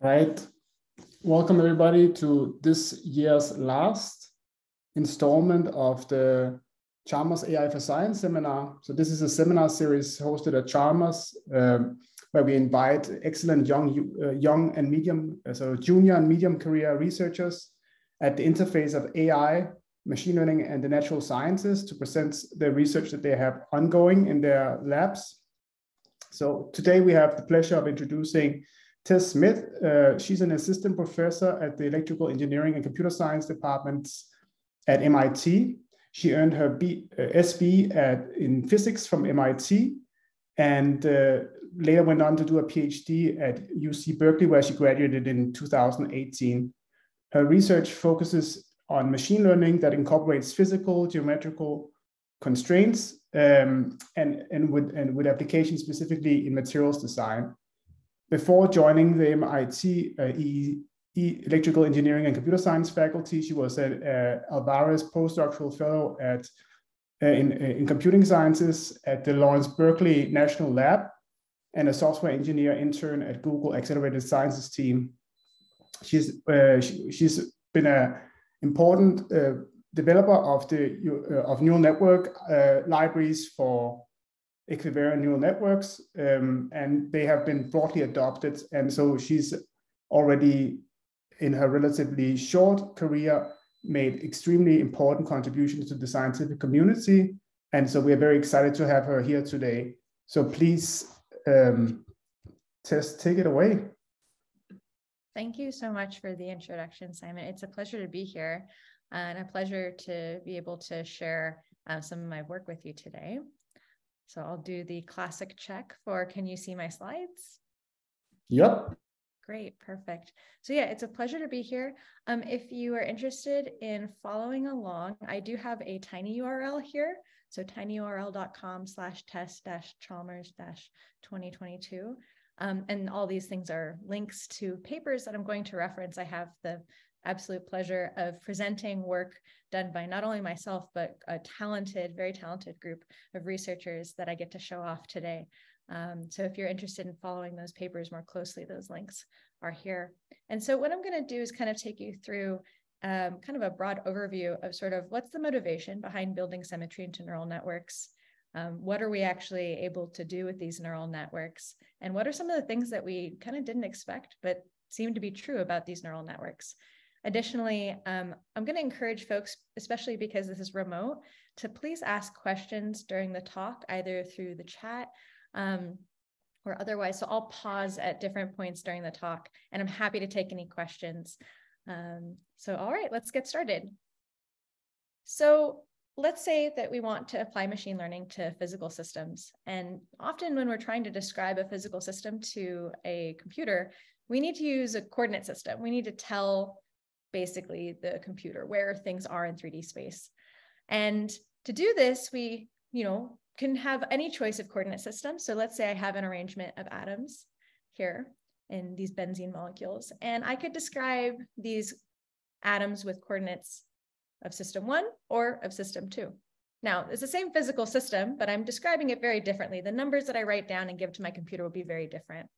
Right. Welcome everybody to this year's last installment of the Chalmers AI for Science seminar. So this is a seminar series hosted at Chalmers um, where we invite excellent young, uh, young and medium, uh, so junior and medium career researchers at the interface of AI, machine learning, and the natural sciences to present the research that they have ongoing in their labs. So today we have the pleasure of introducing Tess Smidt. Uh, she's an assistant professor at the Electrical Engineering and Computer Science departments at MIT. She earned her B, uh, SB at, in physics from MIT and uh, later went on to do a PhD at UC Berkeley, where she graduated in 2018. Her research focuses on machine learning that incorporates physical, geometrical constraints um, and, and, with, and with applications specifically in materials design. Before joining the MIT uh, e, e, Electrical Engineering and Computer Science faculty, she was at uh, Alvarez postdoctoral fellow at uh, in, in computing sciences at the Lawrence Berkeley National Lab and a software engineer intern at Google Accelerated Sciences team. She's, uh, she, she's been an important uh, developer of the uh, of neural network uh, libraries for equivariant neural networks, um, and they have been broadly adopted. And so she's already in her relatively short career made extremely important contributions to the scientific community. And so we're very excited to have her here today. So please, um, Tess, take it away. Thank you so much for the introduction, Simon. It's a pleasure to be here and a pleasure to be able to share uh, some of my work with you today. So I'll do the classic check for can you see my slides? Yep. Great, perfect. So yeah, it's a pleasure to be here. Um, if you are interested in following along, I do have a tiny URL here. So tinyurl.com slash tess dash Chalmers dash 2022. Um, and all these things are links to papers that I'm going to reference. I have the absolute pleasure of presenting work done by not only myself, but a talented, very talented group of researchers that I get to show off today. Um, so if you're interested in following those papers more closely, those links are here. And so what I'm going to do is kind of take you through um, kind of a broad overview of sort of what's the motivation behind building symmetry into neural networks. Um, what are we actually able to do with these neural networks? And what are some of the things that we kind of didn't expect, but seem to be true about these neural networks? Additionally, um, I'm going to encourage folks, especially because this is remote, to please ask questions during the talk, either through the chat um, or otherwise. So I'll pause at different points during the talk, and I'm happy to take any questions. Um, so, all right, let's get started. So, let's say that we want to apply machine learning to physical systems. And often, when we're trying to describe a physical system to a computer, we need to use a coordinate system. We need to tell basically the computer, where things are in 3D space. And to do this, we, you know, can have any choice of coordinate system. So let's say I have an arrangement of atoms here in these benzene molecules, and I could describe these atoms with coordinates of system one or of system two. Now, it's the same physical system, but I'm describing it very differently. The numbers that I write down and give to my computer will be very different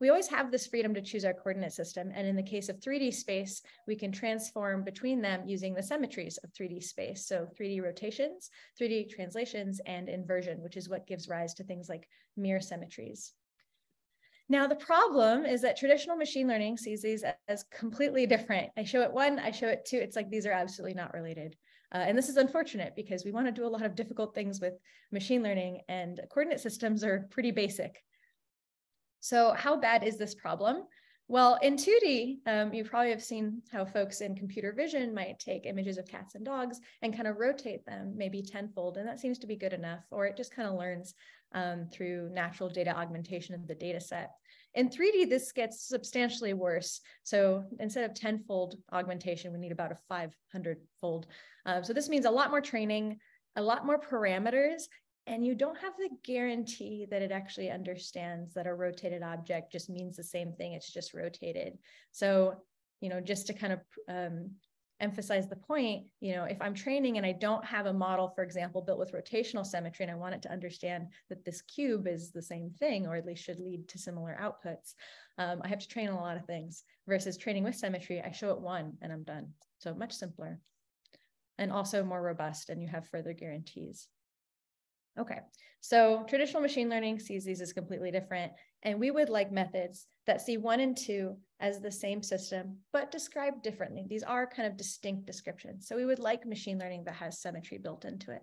we always have this freedom to choose our coordinate system. And in the case of 3D space, we can transform between them using the symmetries of 3D space. So 3D rotations, 3D translations, and inversion, which is what gives rise to things like mirror symmetries. Now, the problem is that traditional machine learning sees these as completely different. I show it one, I show it two. It's like these are absolutely not related. Uh, and this is unfortunate because we want to do a lot of difficult things with machine learning, and coordinate systems are pretty basic. So how bad is this problem? Well, in 2D, um, you probably have seen how folks in computer vision might take images of cats and dogs and kind of rotate them maybe tenfold, and that seems to be good enough, or it just kind of learns um, through natural data augmentation of the data set. In 3D, this gets substantially worse. So instead of tenfold augmentation, we need about a 500 fold. Um, so this means a lot more training, a lot more parameters, and you don't have the guarantee that it actually understands that a rotated object just means the same thing it's just rotated so you know just to kind of um, emphasize the point, you know, if I'm training and I don't have a model, for example, built with rotational symmetry, and I want it to understand that this cube is the same thing, or at least should lead to similar outputs, um, I have to train a lot of things versus training with symmetry. I show it one and I'm done. So much simpler and also more robust and you have further guarantees. Okay, so traditional machine learning sees these as completely different, and we would like methods that see one and two as the same system, but described differently. These are kind of distinct descriptions. So we would like machine learning that has symmetry built into it.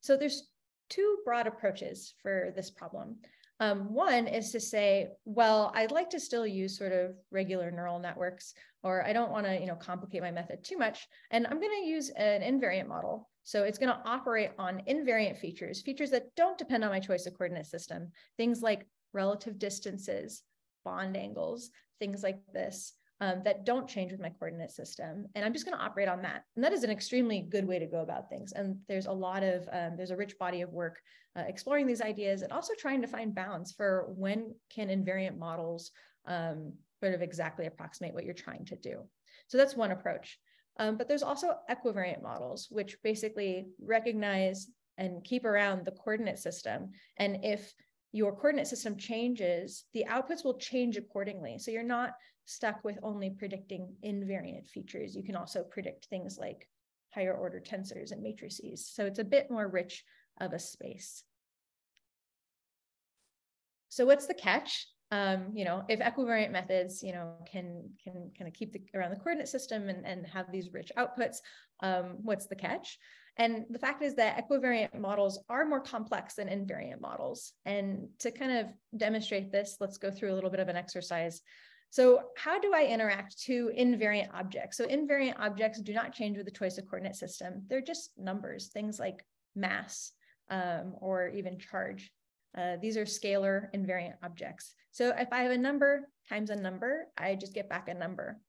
So there's two broad approaches for this problem. Um, one is to say, well, I'd like to still use sort of regular neural networks, or I don't want to, you know, complicate my method too much. And I'm going to use an invariant model. So it's going to operate on invariant features, features that don't depend on my choice of coordinate system, things like relative distances, bond angles, things like this um, that don't change with my coordinate system. And I'm just going to operate on that. And that is an extremely good way to go about things. And there's a lot of, um, there's a rich body of work uh, exploring these ideas and also trying to find bounds for when can invariant models um, sort of exactly approximate what you're trying to do. So that's one approach. Um, but there's also equivariant models, which basically recognize and keep around the coordinate system. And if your coordinate system changes, the outputs will change accordingly. So you're not stuck with only predicting invariant features. You can also predict things like higher order tensors and matrices. So it's a bit more rich of a space. So what's the catch? Um, you know, if equivariant methods, you know, can can kind of keep the, around the coordinate system and, and have these rich outputs, um, what's the catch? And the fact is that equivariant models are more complex than invariant models. And to kind of demonstrate this, let's go through a little bit of an exercise. So how do I interact two invariant objects? So invariant objects do not change with the choice of coordinate system. They're just numbers, things like mass um, or even charge. Uh, these are scalar invariant objects. So if I have a number times a number, I just get back a number.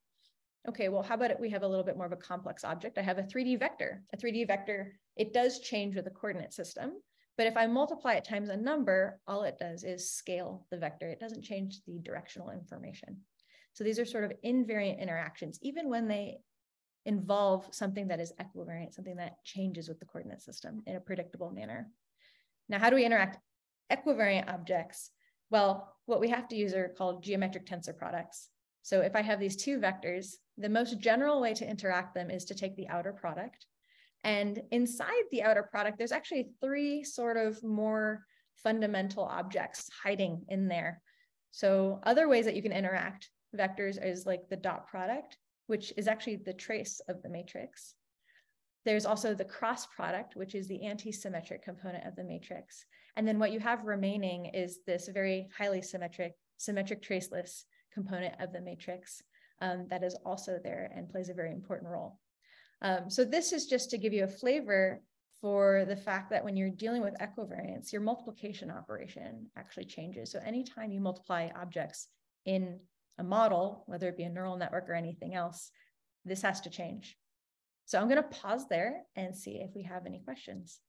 Okay, well, how about it? We have a little bit more of a complex object. I have a 3D vector. A 3D vector, it does change with the coordinate system, but if I multiply it times a number, all it does is scale the vector. It doesn't change the directional information. So these are sort of invariant interactions, even when they involve something that is equivariant, something that changes with the coordinate system in a predictable manner. Now, how do we interact equivariant objects? Well, what we have to use are called geometric tensor products. So if I have these two vectors, the most general way to interact them is to take the outer product. And inside the outer product, there's actually three sort of more fundamental objects hiding in there. So other ways that you can interact vectors is like the dot product, which is actually the trace of the matrix. There's also the cross product, which is the anti-symmetric component of the matrix. And then what you have remaining is this very highly symmetric, symmetric traceless component of the matrix um, that is also there and plays a very important role. Um, so this is just to give you a flavor for the fact that when you're dealing with equivariance, your multiplication operation actually changes. So anytime you multiply objects in a model, whether it be a neural network or anything else, this has to change. So I'm going to pause there and see if we have any questions.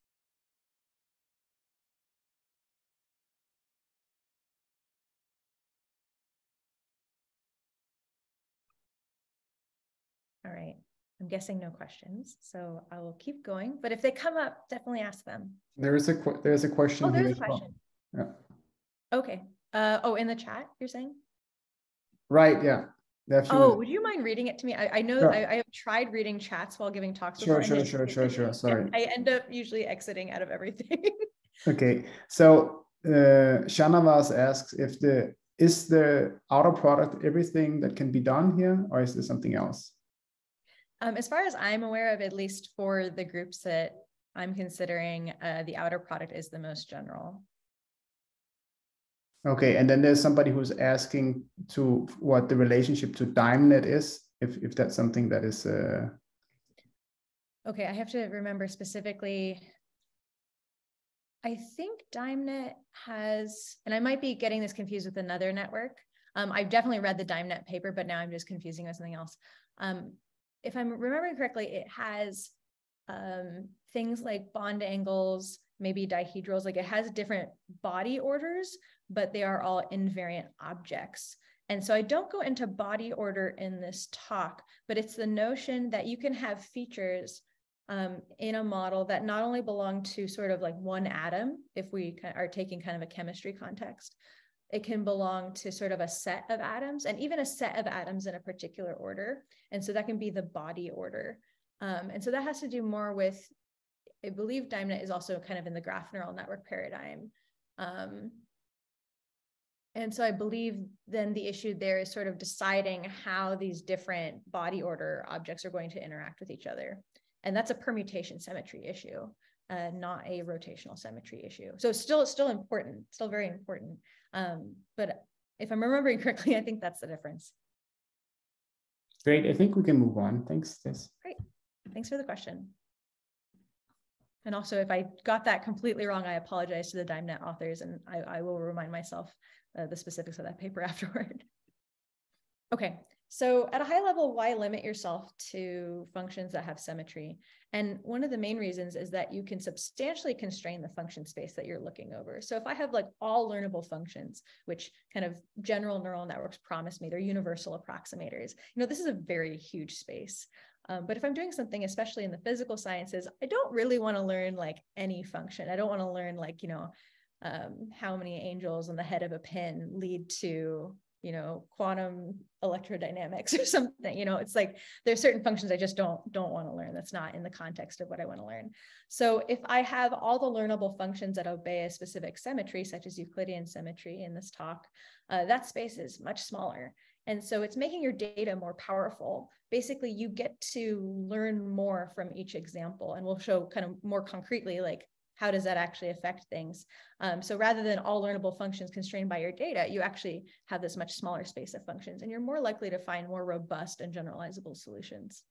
I'm guessing no questions, so I will keep going. But if they come up, definitely ask them. There is a there is a question. Oh, there's a question. Well. Yeah. Okay. Uh, oh, in the chat, you're saying? Right. Yeah. Definitely. Oh, would you mind reading it to me? I, I know sure. I, I, have tried reading chats while giving talks. Sure, sure, sure, sure, sure. Sorry. I end up usually exiting out of everything. okay. So uh, Shanavas asks if the is the outer product everything that can be done here, or is there something else? Um, as far as I'm aware of, at least for the groups that I'm considering, uh, the outer product is the most general. Okay, and then there's somebody who's asking to what the relationship to DimeNet is, if if that's something that is. Uh... Okay, I have to remember specifically. I think DimeNet has, and I might be getting this confused with another network. Um, I've definitely read the DimeNet paper, but now I'm just confusing with something else. Um, if I'm remembering correctly, it has um, things like bond angles, maybe dihedrals, like it has different body orders, but they are all invariant objects. And so I don't go into body order in this talk, but it's the notion that you can have features um, in a model that not only belong to sort of like one atom, if we are taking kind of a chemistry context, it can belong to sort of a set of atoms and even a set of atoms in a particular order. And so that can be the body order. Um, and so that has to do more with, I believe DimeNet is also kind of in the graph neural network paradigm. Um, and so I believe then the issue there is sort of deciding how these different body order objects are going to interact with each other. And that's a permutation symmetry issue, uh, not a rotational symmetry issue. So it's still, still important, still very important. Um, but if I'm remembering correctly, I think that's the difference. Great. I think we can move on. Thanks, Tess. Great. Thanks for the question. And also, if I got that completely wrong, I apologize to the DimeNet authors, and I, I will remind myself uh, the specifics of that paper afterward. okay, so at a high level, why limit yourself to functions that have symmetry? And one of the main reasons is that you can substantially constrain the function space that you're looking over. So if I have like all learnable functions, which kind of general neural networks promise me, they're universal approximators. You know, this is a very huge space. Um, but if I'm doing something, especially in the physical sciences, I don't really want to learn like any function. I don't want to learn like, you know, um, how many angels on the head of a pin lead to you know quantum electrodynamics or something you know it's like there's certain functions i just don't don't want to learn that's not in the context of what i want to learn. So if i have all the learnable functions that obey a specific symmetry such as euclidean symmetry in this talk uh, that space is much smaller. And so it's making your data more powerful. Basically you get to learn more from each example and we'll show kind of more concretely like how does that actually affect things? Um, so rather than all learnable functions constrained by your data, you actually have this much smaller space of functions and you're more likely to find more robust and generalizable solutions.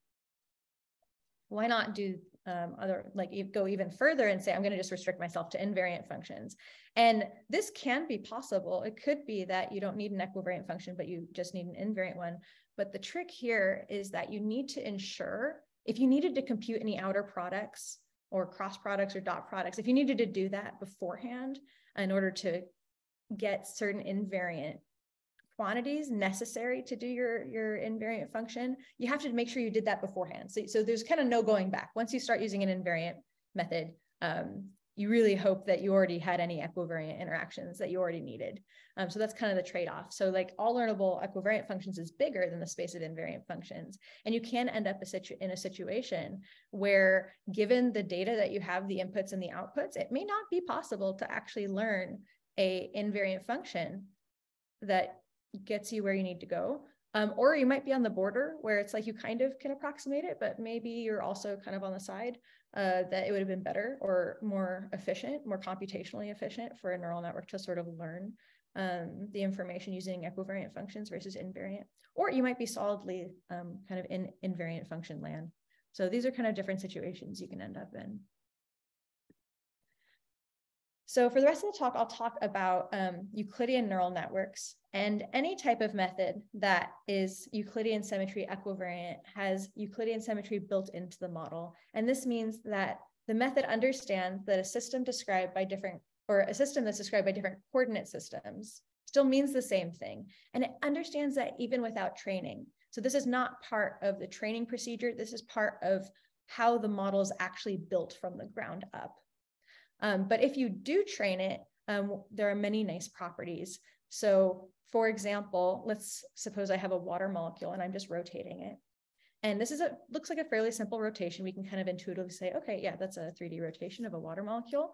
Why not do um, other, like go even further and say, I'm gonna just restrict myself to invariant functions. And this can be possible. It could be that you don't need an equivariant function, but you just need an invariant one. But the trick here is that you need to ensure if you needed to compute any outer products or cross products or dot products, if you needed to do that beforehand in order to get certain invariant quantities necessary to do your, your invariant function, you have to make sure you did that beforehand. So, so there's kind of no going back. Once you start using an invariant method, um, you really hope that you already had any equivariant interactions that you already needed. Um, so that's kind of the trade-off. So like all learnable equivariant functions is bigger than the space of invariant functions. And you can end up a situ in a situation where given the data that you have, the inputs and the outputs, it may not be possible to actually learn a invariant function that gets you where you need to go. Um, or you might be on the border where it's like you kind of can approximate it, but maybe you're also kind of on the side uh, that it would have been better or more efficient, more computationally efficient for a neural network to sort of learn um, the information using equivariant functions versus invariant. Or you might be solidly um, kind of in invariant function land. So these are kind of different situations you can end up in. So for the rest of the talk, I'll talk about um, Euclidean neural networks and any type of method that is Euclidean symmetry equivariant has Euclidean symmetry built into the model. And this means that the method understands that a system described by different, or a system that's described by different coordinate systems still means the same thing. And it understands that even without training. So this is not part of the training procedure. This is part of how the model is actually built from the ground up. Um, but if you do train it, um, there are many nice properties. So for example, let's suppose I have a water molecule and I'm just rotating it. And this is a looks like a fairly simple rotation. We can kind of intuitively say, okay, yeah, that's a 3D rotation of a water molecule.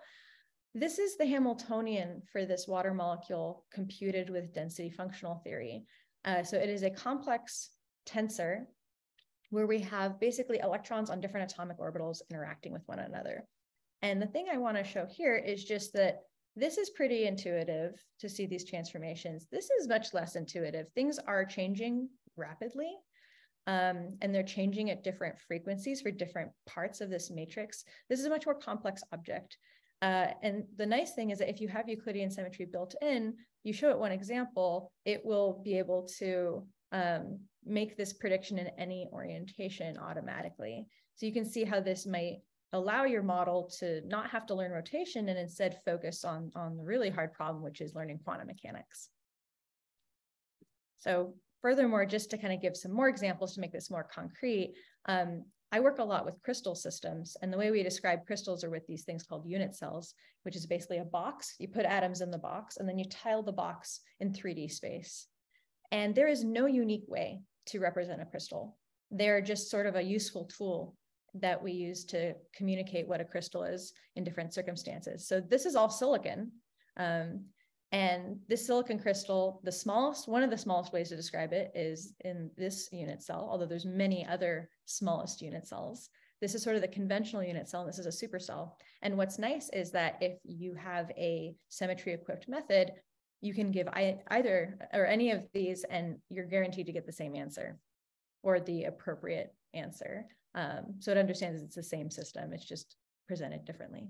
This is the Hamiltonian for this water molecule computed with density functional theory. Uh, so it is a complex tensor where we have basically electrons on different atomic orbitals interacting with one another. And the thing I want to show here is just that this is pretty intuitive to see these transformations. This is much less intuitive. Things are changing rapidly. Um, and they're changing at different frequencies for different parts of this matrix. This is a much more complex object. Uh, and the nice thing is that if you have Euclidean symmetry built in, you show it one example, it will be able to um, make this prediction in any orientation automatically. So you can see how this might allow your model to not have to learn rotation and instead focus on, on the really hard problem, which is learning quantum mechanics. So furthermore, just to kind of give some more examples to make this more concrete, um, I work a lot with crystal systems. And the way we describe crystals are with these things called unit cells, which is basically a box. You put atoms in the box and then you tile the box in 3D space. And there is no unique way to represent a crystal. They're just sort of a useful tool that we use to communicate what a crystal is in different circumstances. So this is all silicon. Um, and this silicon crystal, the smallest, one of the smallest ways to describe it is in this unit cell, although there's many other smallest unit cells. This is sort of the conventional unit cell, and this is a supercell. And what's nice is that if you have a symmetry equipped method, you can give either or any of these, and you're guaranteed to get the same answer or the appropriate answer. Um, so it understands it's the same system, it's just presented differently.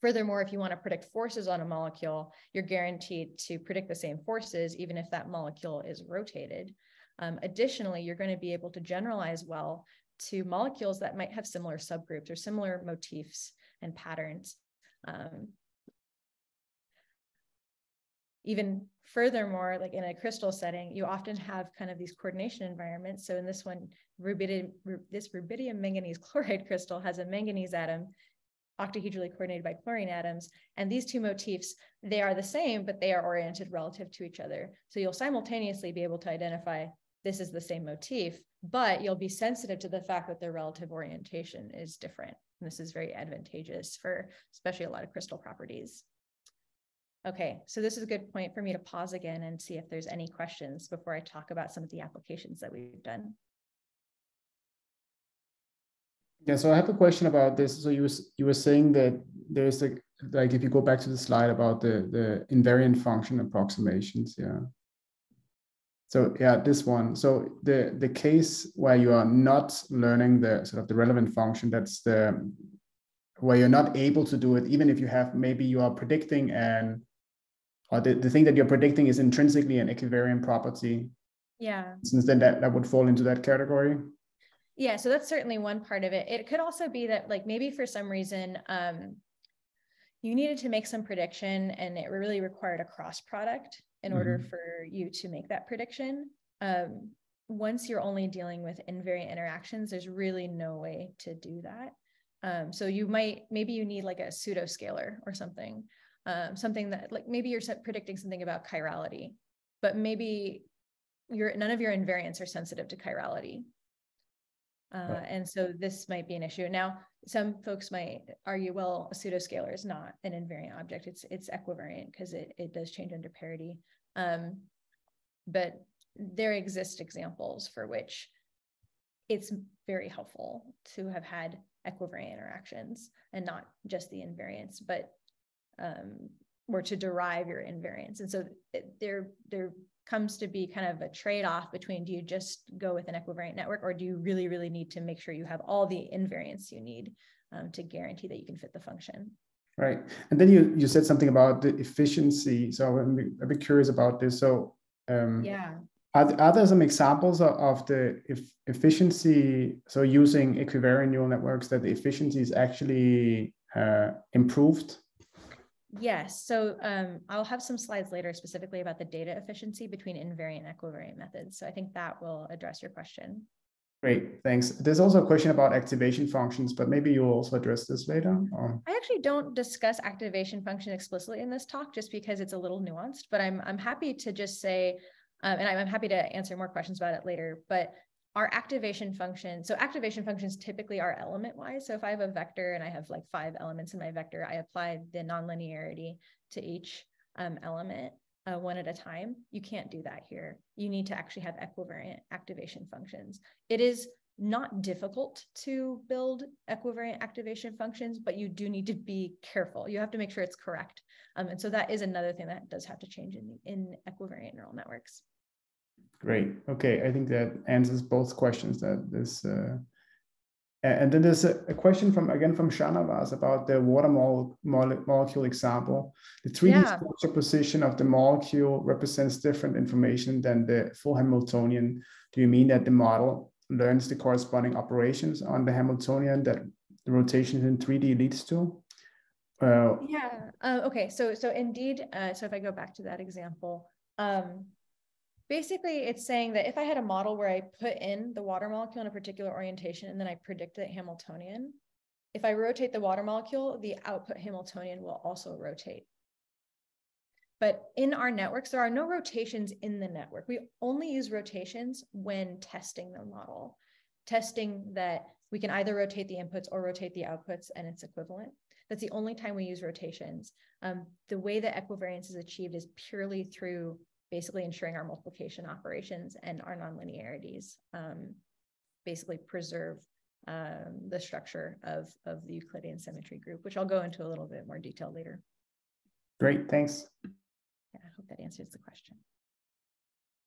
Furthermore, if you want to predict forces on a molecule, you're guaranteed to predict the same forces, even if that molecule is rotated. Um, additionally, you're going to be able to generalize well to molecules that might have similar subgroups or similar motifs and patterns. Um, even furthermore, like in a crystal setting, you often have kind of these coordination environments. So in this one, rubidium, this rubidium manganese chloride crystal has a manganese atom octahedrally coordinated by chlorine atoms. And these two motifs, they are the same, but they are oriented relative to each other. So you'll simultaneously be able to identify this is the same motif, but you'll be sensitive to the fact that their relative orientation is different. And this is very advantageous for especially a lot of crystal properties. Okay, so this is a good point for me to pause again and see if there's any questions before I talk about some of the applications that we've done. Yeah, so I have a question about this. So you was you were saying that there's a like if you go back to the slide about the the invariant function approximations, yeah. So yeah, this one. So the the case where you are not learning the sort of the relevant function, that's the where you're not able to do it, even if you have maybe you are predicting and or the, the thing that you're predicting is intrinsically an equivariant property. Yeah. Since then that, that would fall into that category. Yeah, so that's certainly one part of it. It could also be that like maybe for some reason um, you needed to make some prediction and it really required a cross product in mm-hmm. order for you to make that prediction. Um, once you're only dealing with invariant interactions, there's really no way to do that. Um, so you might maybe you need like a pseudo scalar or something, um, something that like maybe you're predicting something about chirality, but maybe your none of your invariants are sensitive to chirality. Uh, and so this might be an issue. Now, some folks might argue, well, a pseudoscalar is not an invariant object. It's it's equivariant because it, it does change under parity. Um, but there exist examples for which it's very helpful to have had equivariant interactions and not just the invariants, but um, or to derive your invariants. And so they're they're comes to be kind of a trade-off between do you just go with an equivariant network or do you really really need to make sure you have all the invariants you need um, to guarantee that you can fit the function? Right. And then you you said something about the efficiency. So i'm a bit curious about this. So um, yeah. are, are there some examples of, of the efficiency? So using equivariant neural networks that the efficiency is actually uh, improved Yes. So um, I'll have some slides later specifically about the data efficiency between invariant and equivariant methods. So I think that will address your question. Great, thanks. There's also a question about activation functions, but maybe you'll also address this later. Or... I actually don't discuss activation function explicitly in this talk just because it's a little nuanced, but I'm, I'm happy to just say, um, and I'm happy to answer more questions about it later, but our activation function, so activation functions typically are element wise. So if I have a vector and I have like five elements in my vector, I apply the nonlinearity to each um, element uh, one at a time. You can't do that here. You need to actually have equivariant activation functions. It is not difficult to build equivariant activation functions, but you do need to be careful. You have to make sure it's correct. Um, and so that is another thing that does have to change in, in equivariant neural networks. Great. Okay, I think that answers both questions. That this, uh, and then there's a, a, question from again from Shanavas about the water mole, mole, molecule example. The 3D yeah. superposition of the molecule represents different information than the full Hamiltonian. Do you mean that the model learns the corresponding operations on the Hamiltonian that the rotation in 3D leads to? Uh, yeah. Uh, okay. So so indeed. Uh, so if I go back to that example. Um, basically it's saying that if I had a model where I put in the water molecule in a particular orientation and then I predict it Hamiltonian, if I rotate the water molecule, the output Hamiltonian will also rotate. But in our networks, there are no rotations in the network. We only use rotations when testing the model, testing that we can either rotate the inputs or rotate the outputs and it's equivalent. That's the only time we use rotations. Um, the way that equivariance is achieved is purely through basically ensuring our multiplication operations and our nonlinearities um, basically preserve um, the structure of, of the Euclidean symmetry group, which I'll go into a little bit more detail later. Great, thanks. Yeah, I hope that answers the question.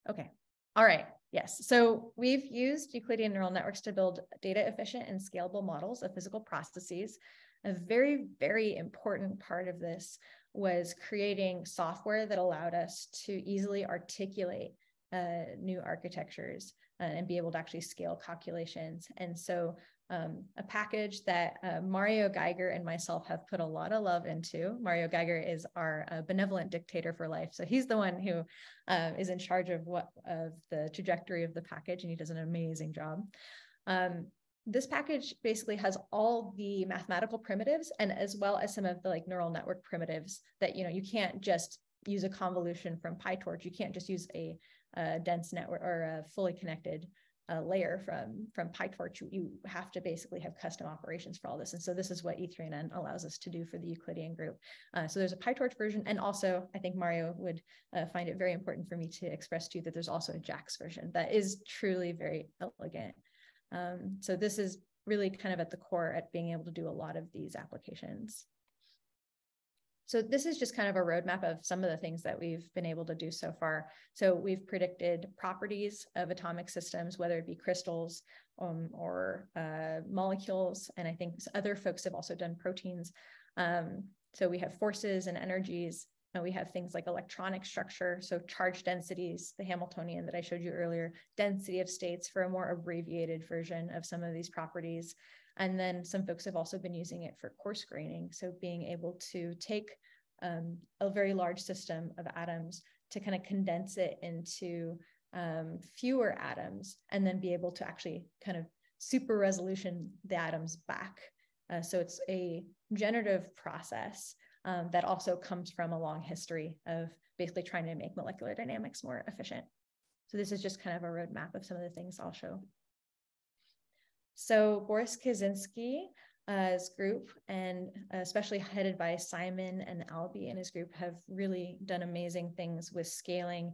Okay, all right, yes. So we've used Euclidean neural networks to build data efficient and scalable models of physical processes. A very, very important part of this was creating software that allowed us to easily articulate uh, new architectures uh, and be able to actually scale calculations. And so um, a package that uh, Mario Geiger and myself have put a lot of love into. Mario Geiger is our uh, benevolent dictator for life. So he's the one who uh, is in charge of what of the trajectory of the package, and he does an amazing job. Um, this package basically has all the mathematical primitives and as well as some of the like neural network primitives that you know you can't just use a convolution from PyTorch. You can't just use a, a dense network or a fully connected uh, layer from from PyTorch. You, you have to basically have custom operations for all this. And so this is what E3NN allows us to do for the Euclidean group. Uh, so there's a PyTorch version. And also I think Mario would uh, find it very important for me to express to you that there's also a JAX version that is truly very elegant. Um, so this is really kind of at the core at being able to do a lot of these applications. So this is just kind of a roadmap of some of the things that we've been able to do so far. So we've predicted properties of atomic systems, whether it be crystals um, or uh, molecules. And I think other folks have also done proteins. Um, so we have forces and energies, and we have things like electronic structure, so charge densities, the Hamiltonian that I showed you earlier, density of states for a more abbreviated version of some of these properties. And then some folks have also been using it for coarse graining. So being able to take um, a very large system of atoms to kind of condense it into um, fewer atoms and then be able to actually kind of super resolution the atoms back. Uh, so it's a generative process um, that also comes from a long history of basically trying to make molecular dynamics more efficient. So this is just kind of a roadmap of some of the things I'll show. So Boris Kozinsky's uh, group, and especially headed by Simon and Albie and his group, have really done amazing things with scaling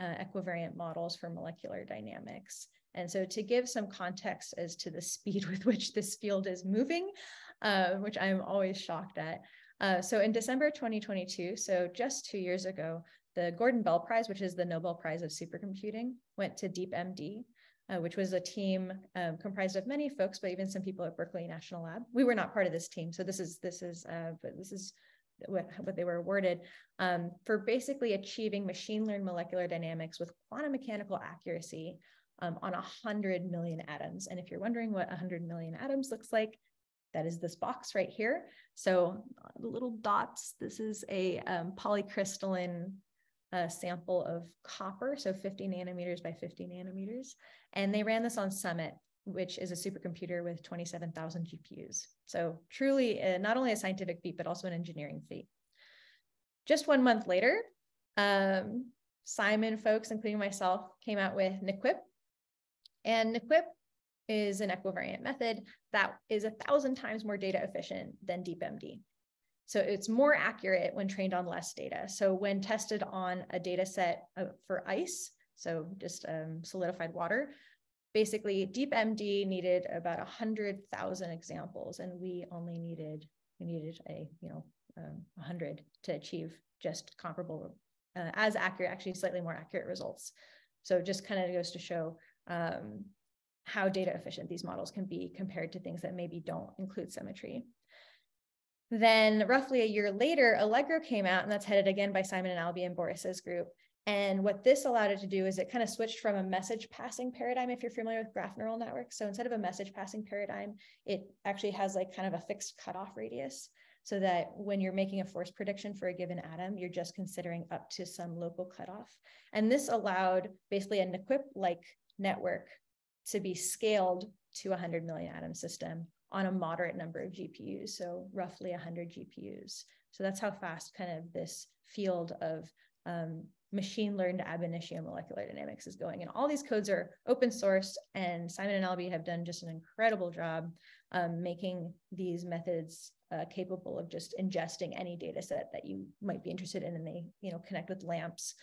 uh, equivariant models for molecular dynamics. And so to give some context as to the speed with which this field is moving, uh, which I'm always shocked at, uh, so in December 2022, so just two years ago, the Gordon Bell Prize, which is the Nobel Prize of Supercomputing, went to DeepMD, uh, which was a team um, comprised of many folks, but even some people at Berkeley National Lab. We were not part of this team, so this is this is uh, this is what, what they were awarded um, for basically achieving machine learned molecular dynamics with quantum mechanical accuracy um, on 100 million atoms. And if you're wondering what 100 million atoms looks like, that is this box right here. So the little dots, this is a um, polycrystalline uh, sample of copper, so 50 nanometers by 50 nanometers. And they ran this on Summit, which is a supercomputer with 27,000 GPUs. So truly uh, not only a scientific feat, but also an engineering feat. Just one month later, um, Simon folks, including myself, came out with NeQuIP. And NeQuIP is an equivariant method that is a thousand times more data efficient than DeepMD. So it's more accurate when trained on less data. So when tested on a data set for ice, so just um, solidified water, basically DeepMD needed about 100,000 examples and we only needed, we needed a, you know, um, 100 to achieve just comparable, uh, as accurate, actually slightly more accurate results. So just kind of goes to show um, how data efficient these models can be compared to things that maybe don't include symmetry. Then roughly a year later, Allegro came out and that's headed again by Simon and Albie and Boris's group. And what this allowed it to do is it kind of switched from a message passing paradigm, if you're familiar with graph neural networks. So instead of a message passing paradigm, it actually has like kind of a fixed cutoff radius. so that when you're making a force prediction for a given atom, you're just considering up to some local cutoff. And this allowed basically a NeQuIP like network to be scaled to a 100 million atom system on a moderate number of GPUs, so roughly 100 GPUs. So that's how fast kind of this field of um, machine learned ab initio molecular dynamics is going. And all these codes are open source, and Simon and Albie have done just an incredible job um, making these methods uh, capable of just ingesting any data set that you might be interested in, and they you know connect with LAMMPS.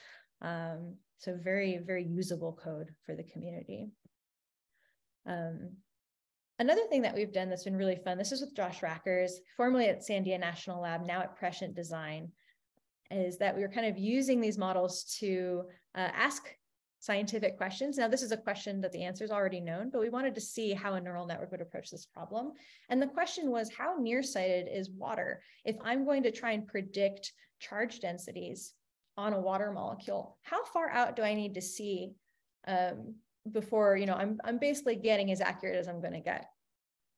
Um, so very very usable code for the community. Um, another thing that we've done that's been really fun. This is with Josh Rackers, formerly at Sandia National Lab, now at Prescient Design is that we were kind of using these models to uh, ask scientific questions. Now, this is a question that the answer is already known, but we wanted to see how a neural network would approach this problem. And the question was, how nearsighted is water? If I'm going to try and predict charge densities on a water molecule, how far out do I need to see um, before, you know, I'm, I'm basically getting as accurate as I'm going to get.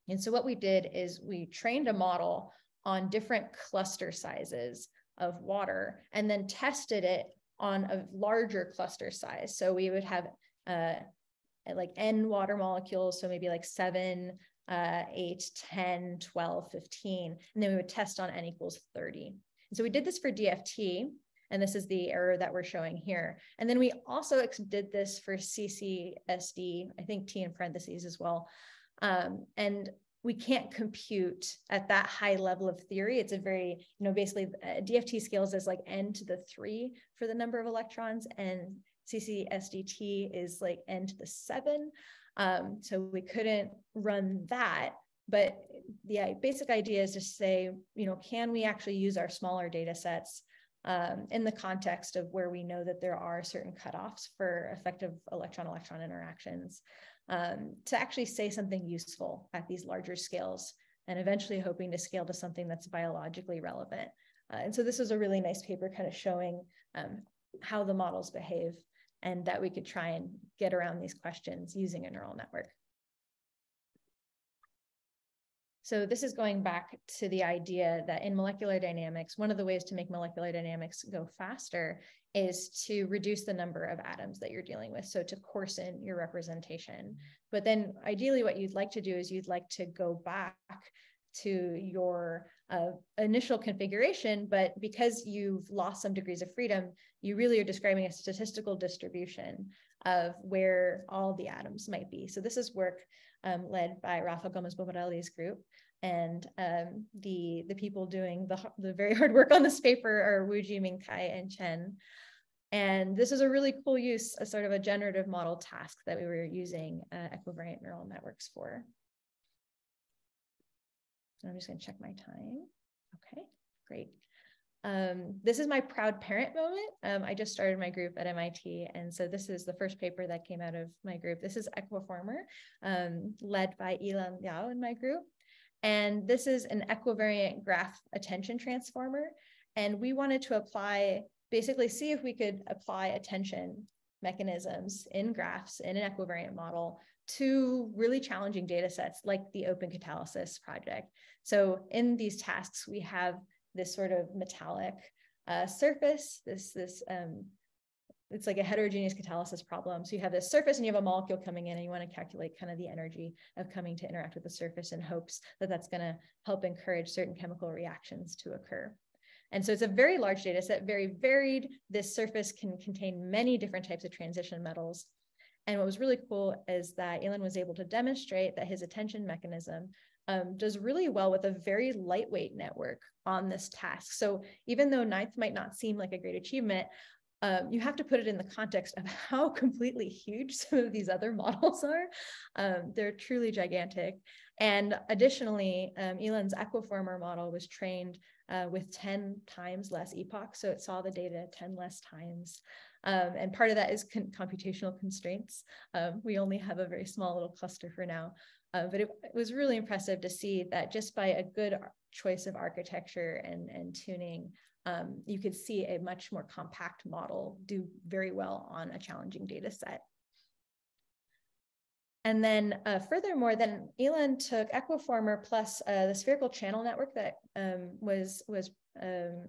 And so what we did is we trained a model on different cluster sizes of water and then tested it on a larger cluster size. So we would have uh, like N water molecules, so maybe like seven, uh, eight, 10, 12, 15. And then we would test on N equals 30. And so we did this for DFT, and this is the error that we're showing here. And then we also did this for CCSD, I think T in parentheses as well. Um, and we can't compute at that high level of theory. It's a very, you know, basically uh, DFT scales as like n to the three for the number of electrons, and CCSDT is like n to the seven. Um, so we couldn't run that. But the basic idea is to say, you know, can we actually use our smaller data sets um, in the context of where we know that there are certain cutoffs for effective electron electron interactions? um, to actually say something useful at these larger scales and eventually hoping to scale to something that's biologically relevant. Uh, and so this was a really nice paper kind of showing um, how the models behave and that we could try and get around these questions using a neural network. So this is going back to the idea that in molecular dynamics, one of the ways to make molecular dynamics go faster is to reduce the number of atoms that you're dealing with. So to coarsen your representation. But then ideally what you'd like to do is you'd like to go back to your uh, initial configuration, but because you've lost some degrees of freedom, you really are describing a statistical distribution of where all the atoms might be. So this is work um, led by Rafa Gomez Bombarelli's group. And um, the, the people doing the, the very hard work on this paper are Wujie, Minkai, and Chen. And this is a really cool use, a sort of a generative model task that we were using uh, equivariant neural networks for. I'm just going to check my time. Okay, great. Um, this is my proud parent moment. Um, I just started my group at MIT. And so this is the first paper that came out of my group. This is Equiformer, um, led by Yi-Lun Liao in my group. And this is an equivariant graph attention transformer. And we wanted to apply, basically see if we could apply attention mechanisms in graphs in an equivariant model to really challenging data sets like the Open Catalyst project. So in these tasks, we have this sort of metallic uh, surface, this, this um, it's like a heterogeneous catalysis problem. So you have this surface and you have a molecule coming in and you want to calculate kind of the energy of coming to interact with the surface in hopes that that's going to help encourage certain chemical reactions to occur. And so it's a very large data set, very varied. This surface can contain many different types of transition metals. And what was really cool is that Yi-Lun was able to demonstrate that his attention mechanism um, does really well with a very lightweight network on this task. So even though ninth might not seem like a great achievement, um, you have to put it in the context of how completely huge some of these other models are. Um, they're truly gigantic. And additionally, um, Yi-Lun's Equiformer model was trained uh, with 10 times less epochs. So it saw the data 10 less times. Um, and part of that is con computational constraints. Um, we only have a very small little cluster for now. Uh, but it, it, was really impressive to see that just by a good choice of architecture and, and tuning, um, you could see a much more compact model do very well on a challenging data set. And then uh, furthermore, then Yi-Lun took Equiformer plus uh, the spherical channel network that um, was, was um,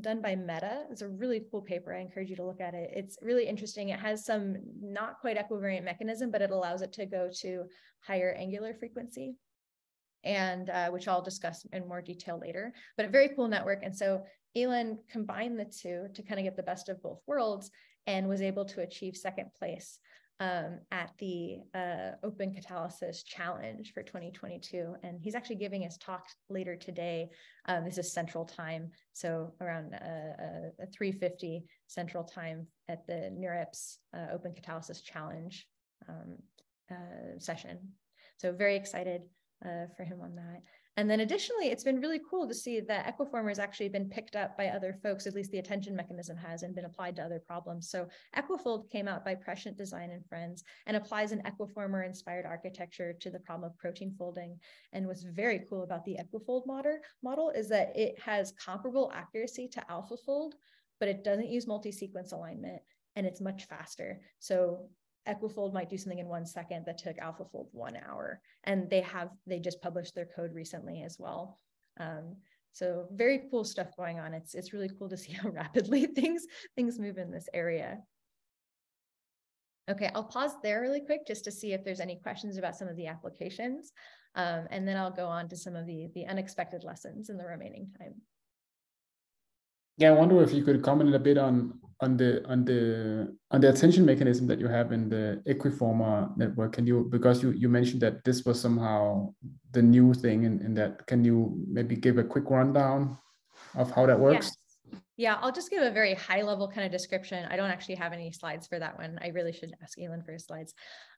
done by Meta. It's a really cool paper. I encourage you to look at it. It's really interesting. It has some not quite equivariant mechanism, but it allows it to go to higher angular frequency and uh, which I'll discuss in more detail later, but a very cool network. And so Yi-Lun combined the two to kind of get the best of both worlds and was able to achieve second place um, at the uh, Open Catalyst Challenge for 2022. And he's actually giving his talk later today. Um, this is Central Time, so around uh, uh, 3.50 Central Time at the NeurIPS uh, Open Catalyst Challenge um, uh, session. So very excited uh, for him on that. And then additionally, it's been really cool to see that Equiformer has actually been picked up by other folks, at least the attention mechanism has, and been applied to other problems. So Equifold came out by Prescient Design and Friends and applies an Equiformer inspired architecture to the problem of protein folding. And what's very cool about the Equifold model, model is that it has comparable accuracy to AlphaFold, but it doesn't use multi-sequence alignment and it's much faster. So Equifold might do something in one second that took AlphaFold one hour. And they have, they just published their code recently as well. Um, so very cool stuff going on. It's, it's really cool to see how rapidly things, things move in this area. Okay, I'll pause there really quick just to see if there's any questions about some of the applications. Um, and then I'll go on to some of the, the unexpected lessons in the remaining time. Yeah, I wonder if you could comment a bit on on the on the on the attention mechanism that you have in the Equiformer network. Can you because you you mentioned that this was somehow the new thing in, in that can you maybe give a quick rundown of how that works? Yes. Yeah, I'll just give a very high level kind of description. I don't actually have any slides for that one. I really should ask Yi-Lun for his slides.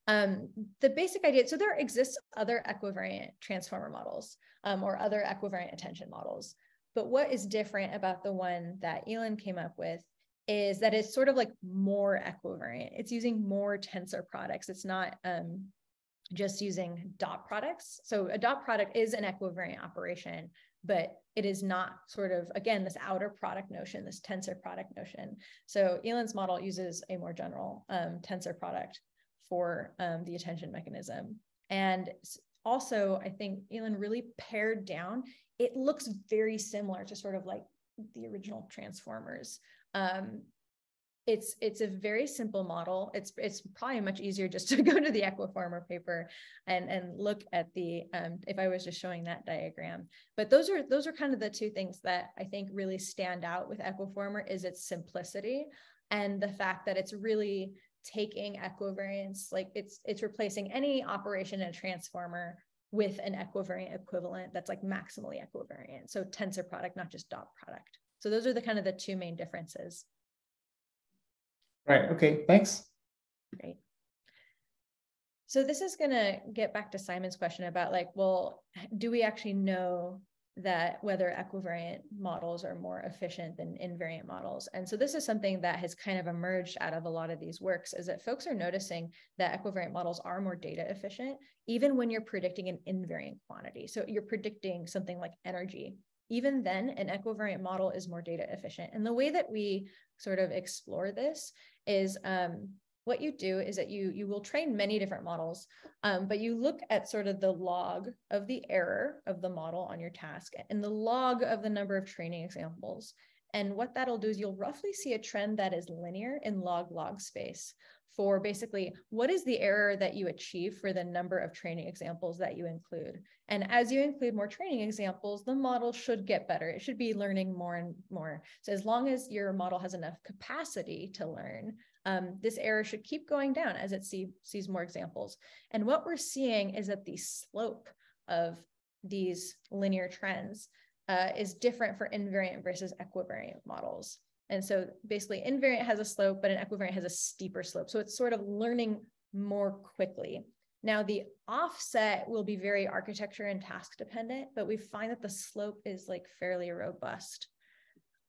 Um, the basic idea, so there exists other equivariant transformer models um, or other equivariant attention models. But what is different about the one that Yi-Lun came up with is that it's sort of like more equivariant. It's using more tensor products. It's not um, just using dot products. So a dot product is an equivariant operation, but it is not sort of, again, this outer product notion, this tensor product notion. So Yi-Lun's model uses a more general um, tensor product for um, the attention mechanism. And also, I think Yi-Lun really pared down it looks very similar to sort of like the original Transformers. Um, it's it's a very simple model. It's it's probably much easier just to go to the Equiformer paper and and look at the um, if I was just showing that diagram. But those are those are kind of the two things that I think really stand out with Equiformer is its simplicity and the fact that it's really taking equivariance like it's it's replacing any operation in a transformer with an equivariant equivalent that's like maximally equivariant. So tensor product, not just dot product. So those are the kind of the two main differences. Right. Okay. Thanks. Great. So this is going to get back to Simon's question about like, well, do we actually know that whether equivariant models are more efficient than invariant models. And so this is something that has kind of emerged out of a lot of these works is that folks are noticing that equivariant models are more data efficient, even when you're predicting an invariant quantity. So you're predicting something like energy. Even then, an equivariant model is more data efficient. And the way that we sort of explore this is um, what you do is that you you will train many different models um, but you look at sort of the log of the error of the model on your task and the log of the number of training examples and what that'll do is you'll roughly see a trend that is linear in log log space for basically what is the error that you achieve for the number of training examples that you include. And as you include more training examples, the model should get better. It should be learning more and more. So as long as your model has enough capacity to learn, um, this error should keep going down as it see, sees more examples. And what we're seeing is that the slope of these linear trends uh, is different for invariant versus equivariant models. And so basically invariant has a slope, but an equivariant has a steeper slope. So it's sort of learning more quickly. Now the offset will be very architecture and task dependent, but we find that the slope is like fairly robust.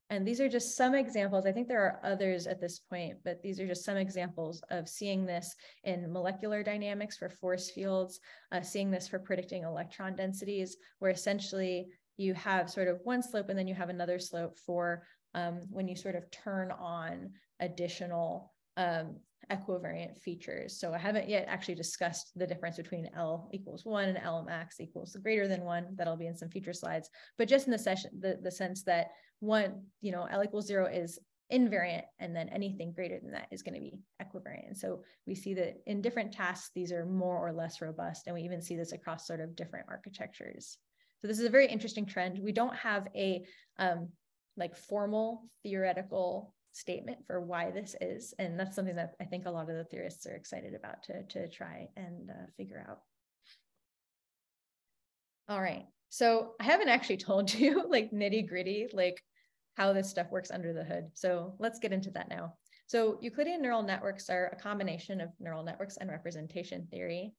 And these are just some examples. I think there are others at this point, but these are just some examples of seeing this in molecular dynamics for force fields, uh, seeing this for predicting electron densities, where essentially you have sort of one slope and then you have another slope for um, when you sort of turn on additional um, equivariant features. So I haven't yet actually discussed the difference between L equals one and L max equals greater than one. That'll be in some future slides, but just in the session, the, the sense that one, you know, L equals zero is invariant and then anything greater than that is going to be equivariant. So we see that in different tasks, these are more or less robust. And we even see this across sort of different architectures. So this is a very interesting trend. We don't have a um, like formal theoretical statement for why this is. And that's something that I think a lot of the theorists are excited about to, to try and uh, figure out. All right. So I haven't actually told you like nitty gritty, like how this stuff works under the hood. So let's get into that now. So Euclidean neural networks are a combination of neural networks and representation theory.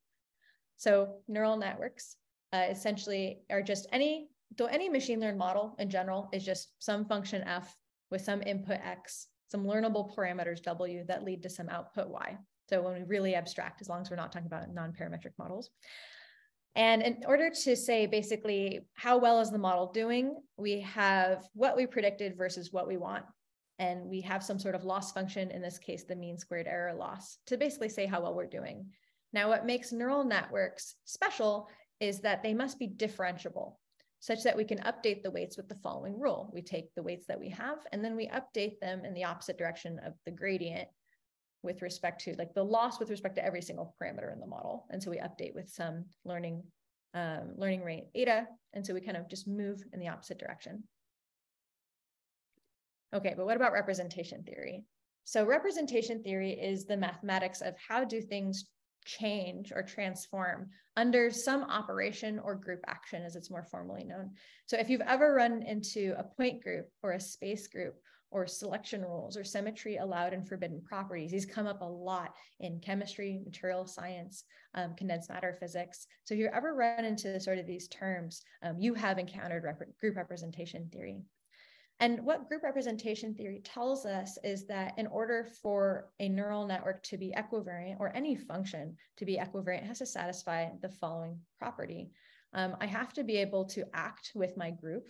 So neural networks uh, essentially are just any, though any machine learned model in general is just some function f with some input x, some learnable parameters w that lead to some output y. So when we really abstract, as long as we're not talking about non-parametric models. And in order to say basically how well is the model doing, we have what we predicted versus what we want. And we have some sort of loss function, in this case, the mean squared error loss, to basically say how well we're doing. Now, what makes neural networks special is that they must be differentiable such that we can update the weights with the following rule. We take the weights that we have and then we update them in the opposite direction of the gradient with respect to like the loss with respect to every single parameter in the model. And so we update with some learning, um, learning rate eta. And so we kind of just move in the opposite direction. Okay, but what about representation theory? So representation theory is the mathematics of how do things change or transform under some operation or group action as it's more formally known. So if you've ever run into a point group or a space group or selection rules or symmetry allowed and forbidden properties. These come up a lot in chemistry, material science, um, condensed matter physics. So if you ever run into sort of these terms, um, you have encountered rep group representation theory. And what group representation theory tells us is that in order for a neural network to be equivariant or any function to be equivariant, it has to satisfy the following property. Um, I have to be able to act with my group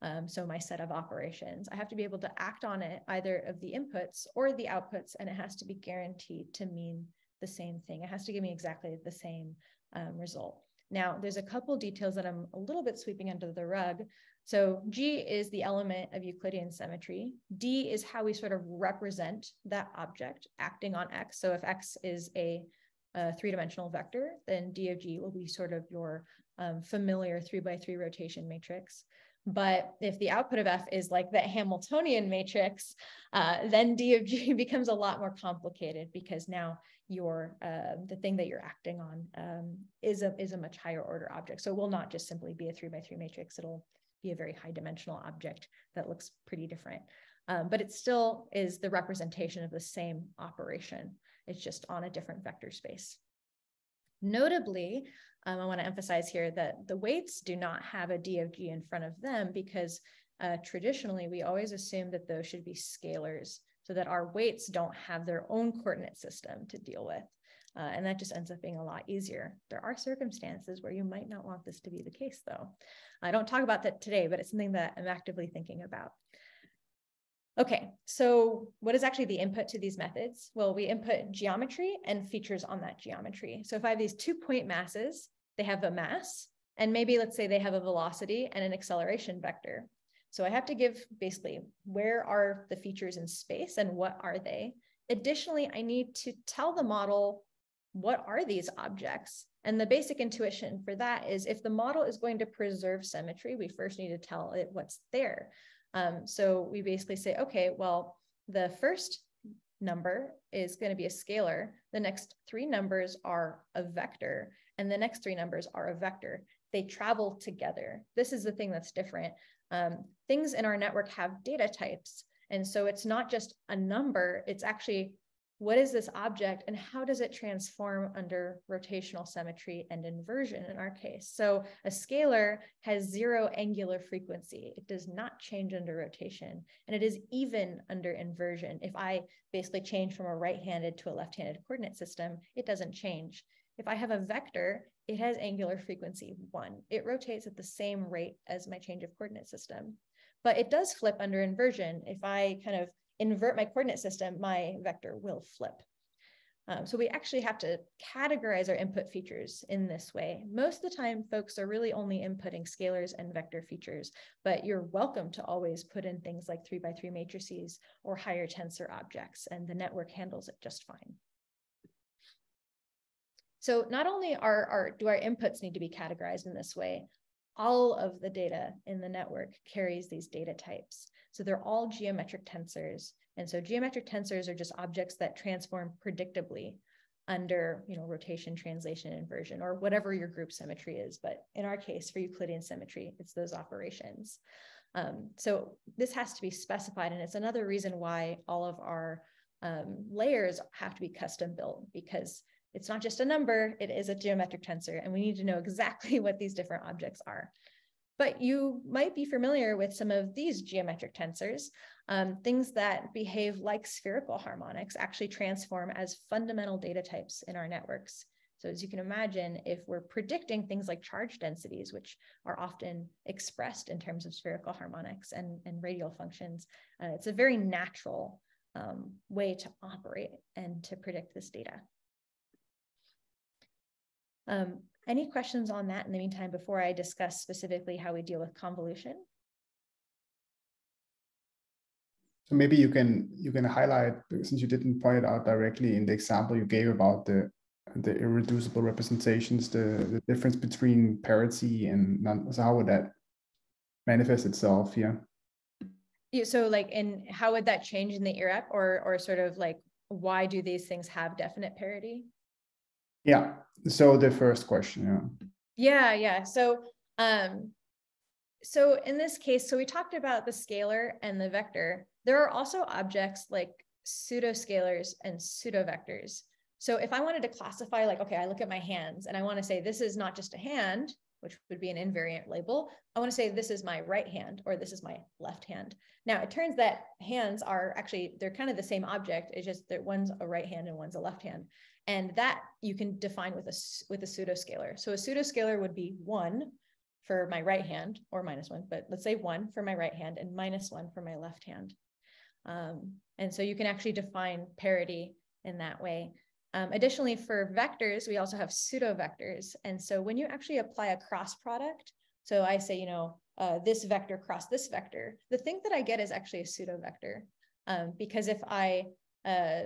um, so my set of operations. I have to be able to act on it either of the inputs or the outputs, and it has to be guaranteed to mean the same thing. It has to give me exactly the same um, result. Now, there's a couple details that I'm a little bit sweeping under the rug. So G is the element of Euclidean symmetry. D is how we sort of represent that object acting on X. So if X is a, a three-dimensional vector, then D of G will be sort of your um, familiar three by three rotation matrix. But if the output of F is like the Hamiltonian matrix, uh, then D of G becomes a lot more complicated because now your uh, the thing that you're acting on um, is a is a much higher order object. So it will not just simply be a three by three matrix. It'll be a very high dimensional object that looks pretty different. Um, but it still is the representation of the same operation. It's just on a different vector space. Notably, um, I want to emphasize here that the weights do not have a d of g in front of them because uh, traditionally we always assume that those should be scalars so that our weights don't have their own coordinate system to deal with. Uh, and that just ends up being a lot easier. There are circumstances where you might not want this to be the case though. I don't talk about that today, but it's something that I'm actively thinking about. Okay, so what is actually the input to these methods? Well, we input geometry and features on that geometry. So if I have these two point masses, they have a mass, and maybe let's say they have a velocity and an acceleration vector. So I have to give basically where are the features in space and what are they? Additionally, I need to tell the model what are these objects? And the basic intuition for that is if the model is going to preserve symmetry, we first need to tell it what's there. Um, so we basically say, okay, well, the first number is going to be a scalar. The next three numbers are a vector, and the next three numbers are a vector. They travel together. This is the thing that's different. Um, things in our network have data types. And so it's not just a number, it's actually what is this object and how does it transform under rotational symmetry and inversion in our case? So a scalar has zero angular frequency. It does not change under rotation and it is even under inversion. If I basically change from a right-handed to a left-handed coordinate system, it doesn't change. If I have a vector, it has angular frequency one. It rotates at the same rate as my change of coordinate system, but it does flip under inversion. If I kind of invert my coordinate system, my vector will flip. Um, so we actually have to categorize our input features in this way. Most of the time, folks are really only inputting scalars and vector features, but you're welcome to always put in things like three by three matrices or higher tensor objects, and the network handles it just fine. So not only are, are do our inputs need to be categorized in this way, all of the data in the network carries these data types. So they're all geometric tensors. And so geometric tensors are just objects that transform predictably under you know, rotation, translation, inversion, or whatever your group symmetry is. But in our case, for Euclidean symmetry, it's those operations. Um, so this has to be specified. And it's another reason why all of our um, layers have to be custom built because it's not just a number, it is a geometric tensor, and we need to know exactly what these different objects are. But you might be familiar with some of these geometric tensors. Um, things that behave like spherical harmonics actually transform as fundamental data types in our networks. So as you can imagine, if we're predicting things like charge densities, which are often expressed in terms of spherical harmonics and, and radial functions, uh, it's a very natural um, way to operate and to predict this data. Um, any questions on that in the meantime before I discuss specifically how we deal with convolution? So maybe you can you can highlight since you didn't point it out directly in the example you gave about the the irreducible representations, the, the difference between parity and non, so how would that manifest itself here? Yeah, so like in how would that change in the irrep or or sort of like why do these things have definite parity? Yeah. So the first question, yeah. Yeah, yeah. So um so in this case, so we talked about the scalar and the vector. There are also objects like pseudoscalars and pseudovectors. So if I wanted to classify like, okay, I look at my hands and I want to say this is not just a hand, which would be an invariant label. I want to say this is my right hand or this is my left hand. Now it turns that hands are actually, they're kind of the same object. It's just that one's a right hand and one's a left hand. And that you can define with a, with a pseudoscalar. So a pseudoscalar would be one for my right hand or minus one, but let's say one for my right hand and minus one for my left hand. Um, and so you can actually define parity in that way. Um, additionally, for vectors, we also have pseudo vectors. And so when you actually apply a cross product, so I say, you know, uh, this vector cross this vector, the thing that I get is actually a pseudo vector. Um, because if I uh,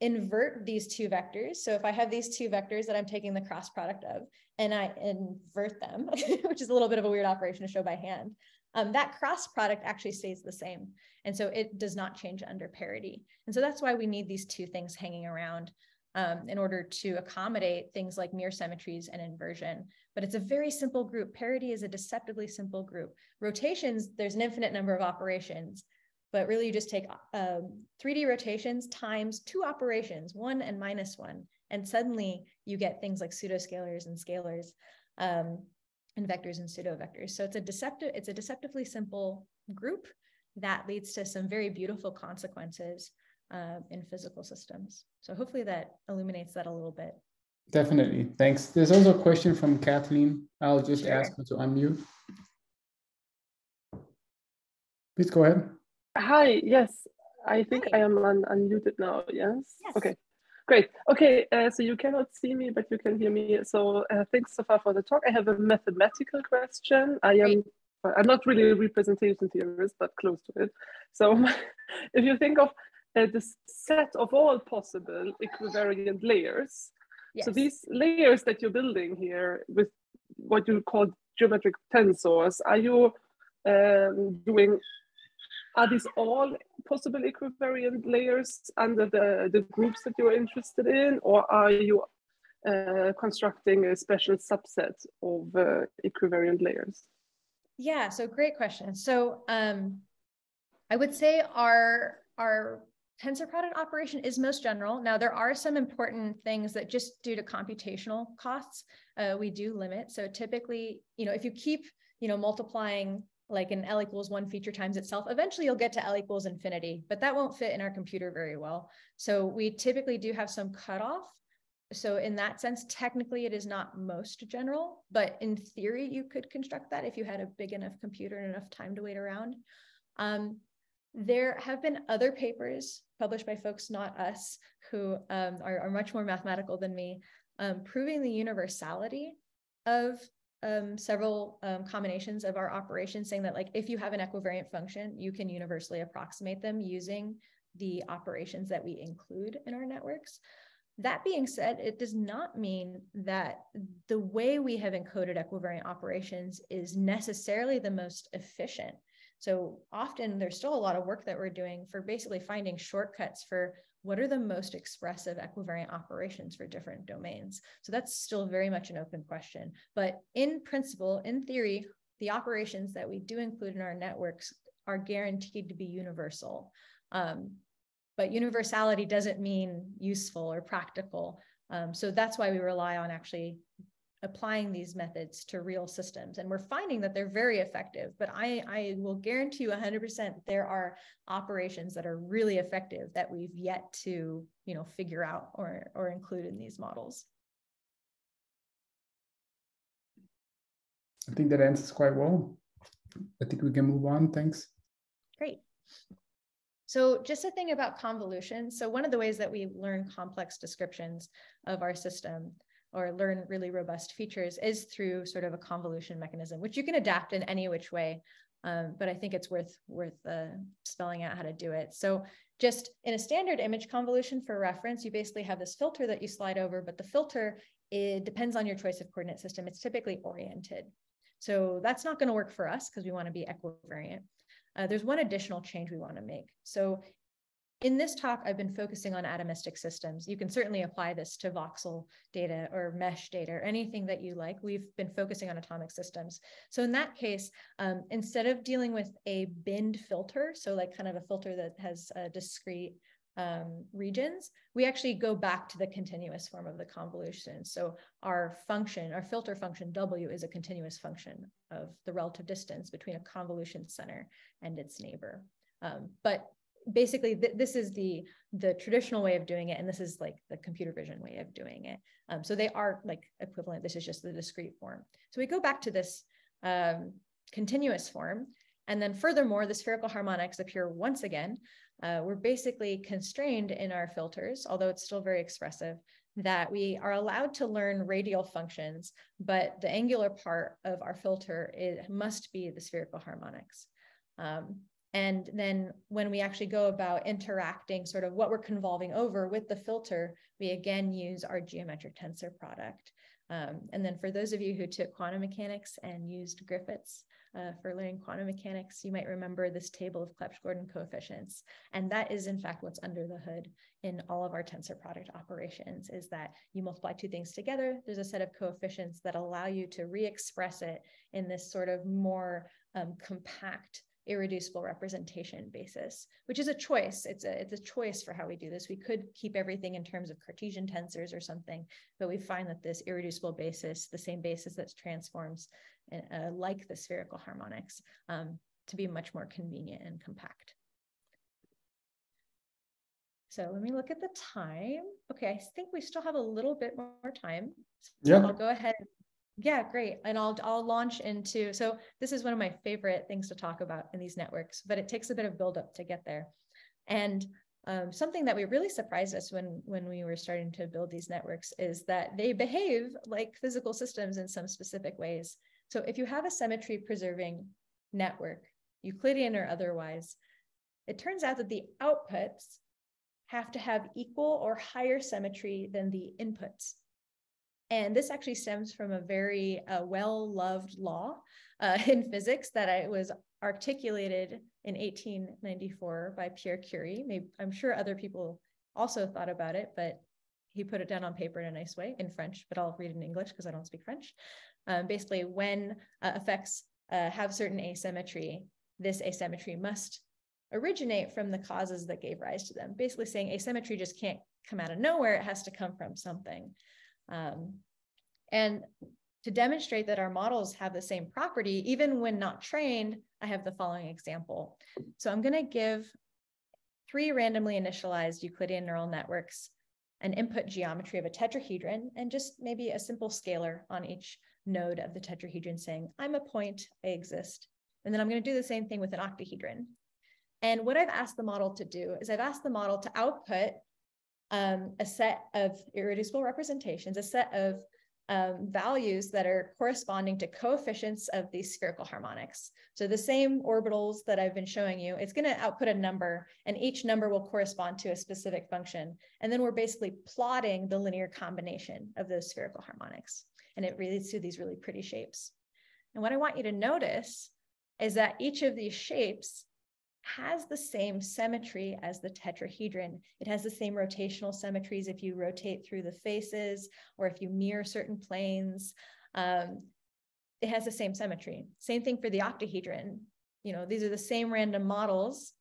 invert these two vectors. So if I have these two vectors that I'm taking the cross product of and I invert them, which is a little bit of a weird operation to show by hand, um, that cross product actually stays the same. And so it does not change under parity. And so that's why we need these two things hanging around um, in order to accommodate things like mirror symmetries and inversion. But it's a very simple group. Parity is a deceptively simple group. Rotations, there's an infinite number of operations but really you just take um, 3D rotations times two operations, one and minus one, and suddenly you get things like pseudoscalars and scalars um, and vectors and pseudo vectors. So it's a deceptive, it's a deceptively simple group that leads to some very beautiful consequences uh, in physical systems. So hopefully that illuminates that a little bit. Definitely, thanks. There's also a question from Kathleen. I'll just sure. ask her to unmute. Please go ahead. Hi, yes, I think Hi. I am un unmuted now, yes? yes? Okay, great. Okay, uh, so you cannot see me, but you can hear me. So uh, thanks so far for the talk. I have a mathematical question. I am, I'm not really a representation theorist, but close to it. So if you think of uh, the set of all possible equivariant layers, yes. so these layers that you're building here with what you call geometric tensors, are you um, doing are these all possible equivariant layers under the, the groups that you're interested in, or are you uh, constructing a special subset of uh, equivariant layers? Yeah, so great question. So um, I would say our, our tensor product operation is most general. Now, there are some important things that just due to computational costs, uh, we do limit. So typically, you know, if you keep, you know, multiplying like an L equals one feature times itself, eventually you'll get to L equals infinity, but that won't fit in our computer very well. So we typically do have some cutoff. So in that sense, technically it is not most general, but in theory, you could construct that if you had a big enough computer and enough time to wait around. Um, There have been other papers published by folks, not us, who um, are, are, much more mathematical than me, um, proving the universality of um, several um, combinations of our operations, saying that like if you have an equivariant function, you can universally approximate them using the operations that we include in our networks. That being said, it does not mean that the way we have encoded equivariant operations is necessarily the most efficient. So often there's still a lot of work that we're doing for basically finding shortcuts for what are the most expressive equivariant operations for different domains. So that's still very much an open question. But in principle, in theory, the operations that we do include in our networks are guaranteed to be universal. Um, but universality doesn't mean useful or practical. Um, so that's why we rely on actually applying these methods to real systems. And we're finding that they're very effective, but I, I will guarantee you 100% there are operations that are really effective that we've yet to you know, figure out or, or include in these models. I think that answers quite well. I think we can move on. Thanks. Great. So just a thing about convolution. So one of the ways that we learn complex descriptions of our system or learn really robust features is through sort of a convolution mechanism, which you can adapt in any which way. Um, but I think it's worth worth uh, spelling out how to do it. So just in a standard image convolution for reference, you basically have this filter that you slide over, but the filter it depends on your choice of coordinate system. It's typically oriented. So that's not going to work for us because we want to be equivariant uh, there's one additional change we want to make. So in this talk, I've been focusing on atomistic systems. You can certainly apply this to voxel data or mesh data or anything that you like. We've been focusing on atomic systems. So in that case, um, instead of dealing with a binned filter, so like kind of a filter that has a discrete um, regions, we actually go back to the continuous form of the convolution. So our function, our filter function W is a continuous function of the relative distance between a convolution center and its neighbor. Um, but basically th this is the the traditional way of doing it and this is like the computer vision way of doing it. Um, so they are like equivalent. This is just the discrete form. So we go back to this um, continuous form and then furthermore the spherical harmonics appear once again. Uh, we're basically constrained in our filters, although it's still very expressive, that we are allowed to learn radial functions, but the angular part of our filter it must be the spherical harmonics. Um, and then when we actually go about interacting sort of what we're convolving over with the filter, we again use our geometric tensor product. Um, and then for those of you who took quantum mechanics and used Griffiths, uh, for learning quantum mechanics, you might remember this table of Clebsch-Gordan coefficients. And that is in fact what's under the hood in all of our tensor product operations is that you multiply two things together. There's a set of coefficients that allow you to re-express it in this sort of more um, compact irreducible representation basis, which is a choice. It's a, it's a choice for how we do this. We could keep everything in terms of Cartesian tensors or something, but we find that this irreducible basis, the same basis that transforms uh, like the spherical harmonics, um, to be much more convenient and compact. So let me look at the time. Okay, I think we still have a little bit more time. So yeah. I'll go ahead yeah, great. And I'll I'll launch into so this is one of my favorite things to talk about in these networks, but it takes a bit of buildup to get there. And um, something that we really surprised us when when we were starting to build these networks is that they behave like physical systems in some specific ways. So if you have a symmetry preserving network, Euclidean or otherwise, it turns out that the outputs have to have equal or higher symmetry than the inputs. And this actually stems from a very uh, well loved law uh, in physics that I was articulated in 1894 by Pierre Curie. Maybe, I'm sure other people also thought about it, but he put it down on paper in a nice way in French, but I'll read it in English because I don't speak French. Um, basically, when uh, effects uh, have certain asymmetry, this asymmetry must originate from the causes that gave rise to them. Basically, saying asymmetry just can't come out of nowhere, it has to come from something. Um, and to demonstrate that our models have the same property, even when not trained, I have the following example. So I'm going to give three randomly initialized Euclidean neural networks an input geometry of a tetrahedron and just maybe a simple scalar on each node of the tetrahedron saying, I'm a point, I exist. And then I'm going to do the same thing with an octahedron. And what I've asked the model to do is I've asked the model to output um, a set of irreducible representations, a set of um, values that are corresponding to coefficients of these spherical harmonics. So the same orbitals that I've been showing you, it's gonna output a number and each number will correspond to a specific function. And then we're basically plotting the linear combination of those spherical harmonics. And it leads to these really pretty shapes. And what I want you to notice is that each of these shapes has the same symmetry as the tetrahedron. It has the same rotational symmetries if you rotate through the faces or if you mirror certain planes. Um, it has the same symmetry. Same thing for the octahedron. You know, these are the same random models.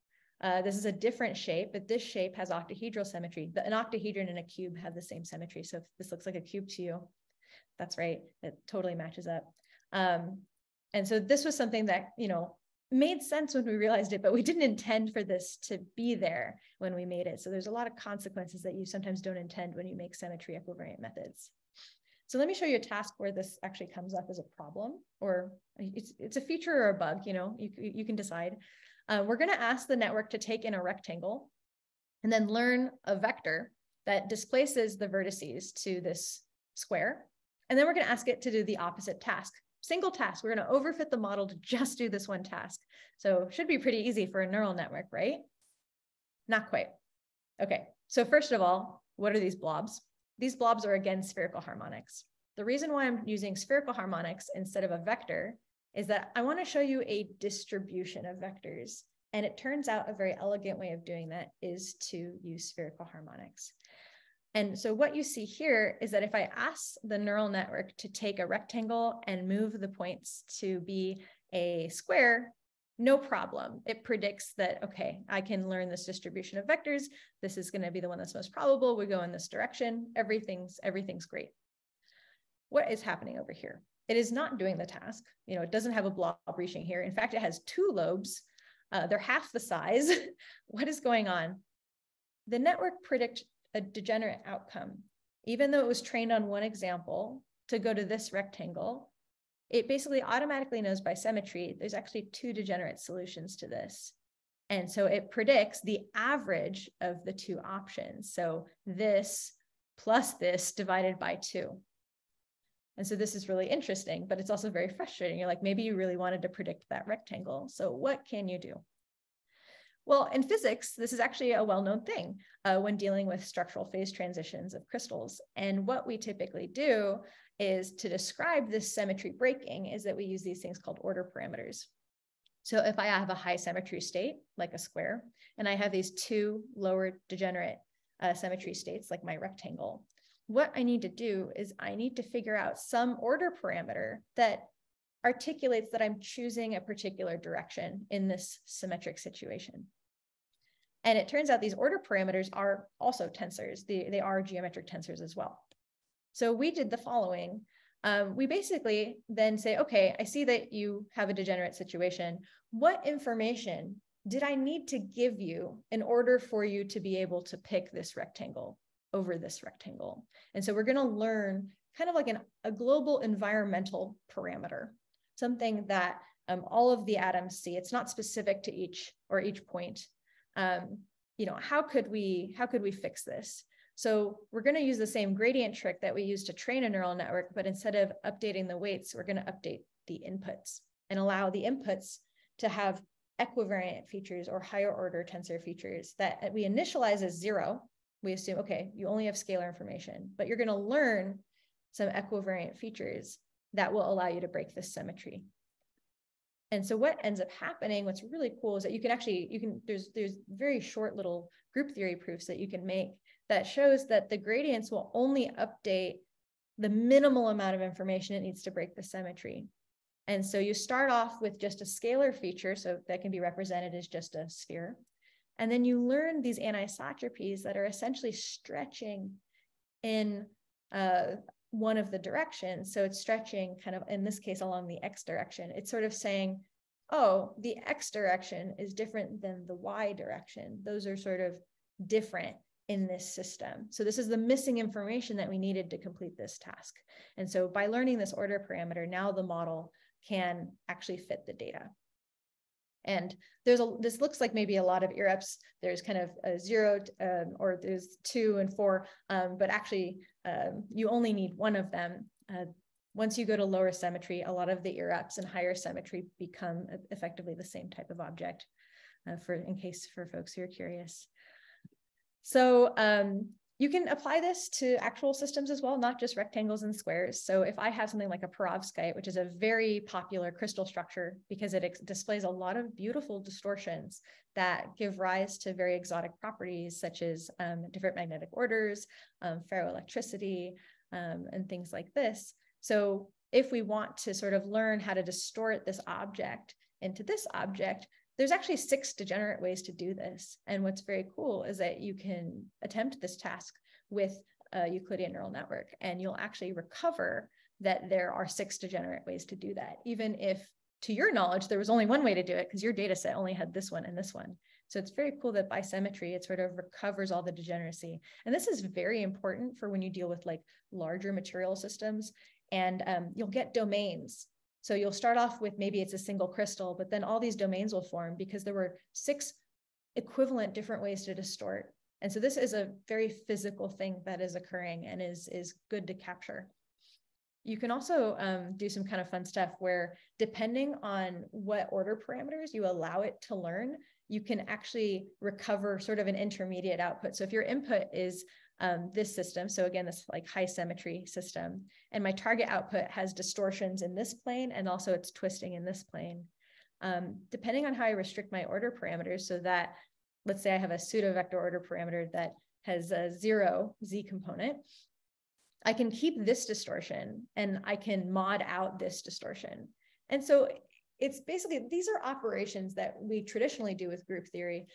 Uh, this is a different shape, but this shape has octahedral symmetry. An octahedron and a cube have the same symmetry. So if this looks like a cube to you, that's right. It totally matches up. Um, and so this was something that, you know, made sense when we realized it, but we didn't intend for this to be there when we made it. So there's a lot of consequences that you sometimes don't intend when you make symmetry equivariant methods. So let me show you a task where this actually comes up as a problem, or it's, it's a feature or a bug, you know, you, you can decide. Uh, we're gonna ask the network to take in a rectangle and then learn a vector that displaces the vertices to this square. And then we're gonna ask it to do the opposite task single task. We're going to overfit the model to just do this one task. So should be pretty easy for a neural network, right? Not quite. Okay, so first of all, what are these blobs? These blobs are again spherical harmonics. The reason why I'm using spherical harmonics instead of a vector is that I want to show you a distribution of vectors. And it turns out a very elegant way of doing that is to use spherical harmonics. And so what you see here is that if I ask the neural network to take a rectangle and move the points to be a square, no problem. It predicts that, okay, I can learn this distribution of vectors. This is going to be the one that's most probable. We go in this direction. Everything's, everything's great. What is happening over here? It is not doing the task. You know, it doesn't have a blob reaching here. In fact, it has two lobes. Uh, they're half the size. what is going on? The network predict a degenerate outcome. Even though it was trained on one example to go to this rectangle, it basically automatically knows by symmetry there's actually two degenerate solutions to this. And so it predicts the average of the two options. So this plus this divided by two. And so this is really interesting, but it's also very frustrating. You're like, maybe you really wanted to predict that rectangle. So what can you do? Well, in physics, this is actually a well-known thing uh, when dealing with structural phase transitions of crystals. And what we typically do is to describe this symmetry breaking is that we use these things called order parameters. So if I have a high symmetry state, like a square, and I have these two lower degenerate uh, symmetry states, like my rectangle, what I need to do is I need to figure out some order parameter that articulates that I'm choosing a particular direction in this symmetric situation. And it turns out these order parameters are also tensors. They, they are geometric tensors as well. So we did the following. Um, we basically then say, okay, I see that you have a degenerate situation. What information did I need to give you in order for you to be able to pick this rectangle over this rectangle? And so we're going to learn kind of like an, a global environmental parameter, something that um, all of the atoms see. It's not specific to each or each point, um, you know, how could we how could we fix this? So we're going to use the same gradient trick that we use to train a neural network, but instead of updating the weights, we're going to update the inputs and allow the inputs to have equivariant features or higher order tensor features that we initialize as zero. We assume, okay, you only have scalar information, but you're going to learn some equivariant features that will allow you to break this symmetry. And so what ends up happening, what's really cool is that you can actually, you can, there's, there's very short little group theory proofs that you can make that shows that the gradients will only update the minimal amount of information it needs to break the symmetry. And so you start off with just a scalar feature, so that can be represented as just a sphere. And then you learn these anisotropies that are essentially stretching in uh, one of the directions. So it's stretching kind of, in this case, along the x direction. It's sort of saying, oh, the x direction is different than the y direction. Those are sort of different in this system. So this is the missing information that we needed to complete this task. And so by learning this order parameter, now the model can actually fit the data. And there's a, this looks like maybe a lot of irreps. There's kind of a zero um, or there's two and four, um, but actually um, you only need one of them. Uh, once you go to lower symmetry, a lot of the irreps and higher symmetry become effectively the same type of object uh, for in case for folks who are curious. So um, you can apply this to actual systems as well, not just rectangles and squares. So if I have something like a perovskite, which is a very popular crystal structure because it displays a lot of beautiful distortions that give rise to very exotic properties such as um, different magnetic orders, um, ferroelectricity, um, and things like this. So if we want to sort of learn how to distort this object into this object, there's actually six degenerate ways to do this. And what's very cool is that you can attempt this task with a Euclidean neural network, and you'll actually recover that there are six degenerate ways to do that, even if to your knowledge, there was only one way to do it because your data set only had this one and this one. So it's very cool that by symmetry, it sort of recovers all the degeneracy. And this is very important for when you deal with like larger material systems and um, you'll get domains so you'll start off with maybe it's a single crystal, but then all these domains will form because there were six equivalent different ways to distort. And so this is a very physical thing that is occurring and is, is good to capture. You can also um, do some kind of fun stuff where depending on what order parameters you allow it to learn, you can actually recover sort of an intermediate output. So if your input is um, this system. So again, this like high symmetry system. And my target output has distortions in this plane and also it's twisting in this plane. Um, depending on how I restrict my order parameters so that, let's say I have a pseudo vector order parameter that has a zero Z component, I can keep this distortion and I can mod out this distortion. And so it's basically, these are operations that we traditionally do with group theory,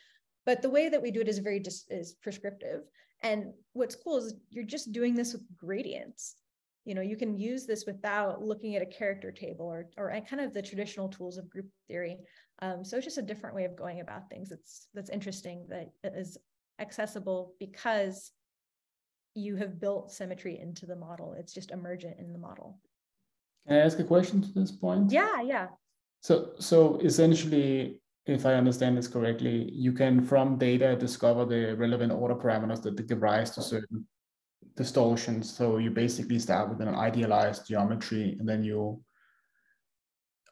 but the way that we do it is very just is prescriptive. And what's cool is you're just doing this with gradients. You know, you can use this without looking at a character table or, or kind of the traditional tools of group theory. Um, so it's just a different way of going about things. That's that's interesting that is accessible because you have built symmetry into the model. It's just emergent in the model. Can I ask a question to this point? Yeah, yeah. So so essentially if I understand this correctly, you can from data discover the relevant order parameters that give rise to certain distortions. So you basically start with an idealized geometry, and then you,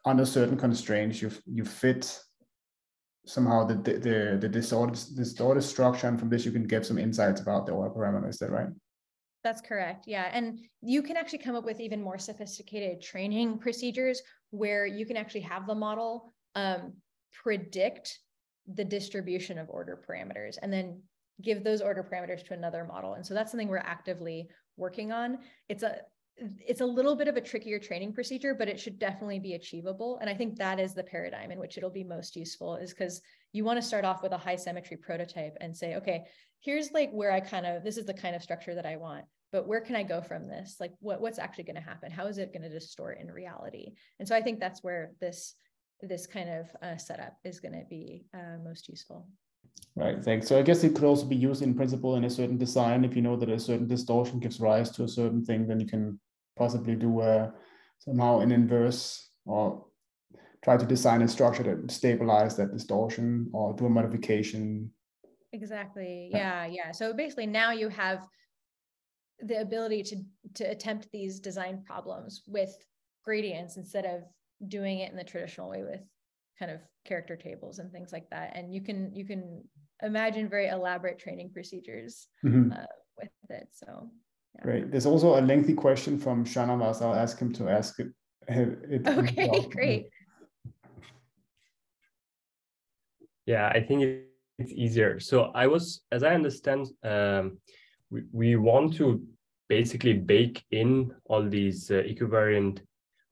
under certain constraints, you you fit somehow the the the distorted distorted structure, and from this you can get some insights about the order parameter. Is that right? That's correct. Yeah. And you can actually come up with even more sophisticated training procedures where you can actually have the model um, predict the distribution of order parameters and then give those order parameters to another model. And so that's something we're actively working on. It's a it's a little bit of a trickier training procedure, but it should definitely be achievable. And I think that is the paradigm in which it'll be most useful is because you want to start off with a high symmetry prototype and say, okay, here's like where I kind of, this is the kind of structure that I want, but where can I go from this? Like what, what's actually going to happen? How is it going to distort in reality? And so I think that's where this this kind of uh, setup is going to be uh, most useful. Right, thanks. So I guess it could also be used in principle in a certain design. If you know that a certain distortion gives rise to a certain thing, then you can possibly do a, uh, somehow an inverse or try to design a structure that stabilize that distortion or do a modification. Exactly. Yeah, yeah. So basically now you have the ability to to attempt these design problems with gradients instead of doing it in the traditional way with kind of character tables and things like that. And you can you can imagine very elaborate training procedures mm-hmm. uh, with it. So yeah. great. There's also a lengthy question from shanavas i'll ask him to ask it, it okay great. Yeah i think it's easier. So i was as i understand um, we, we want to basically bake in all these uh, equivariant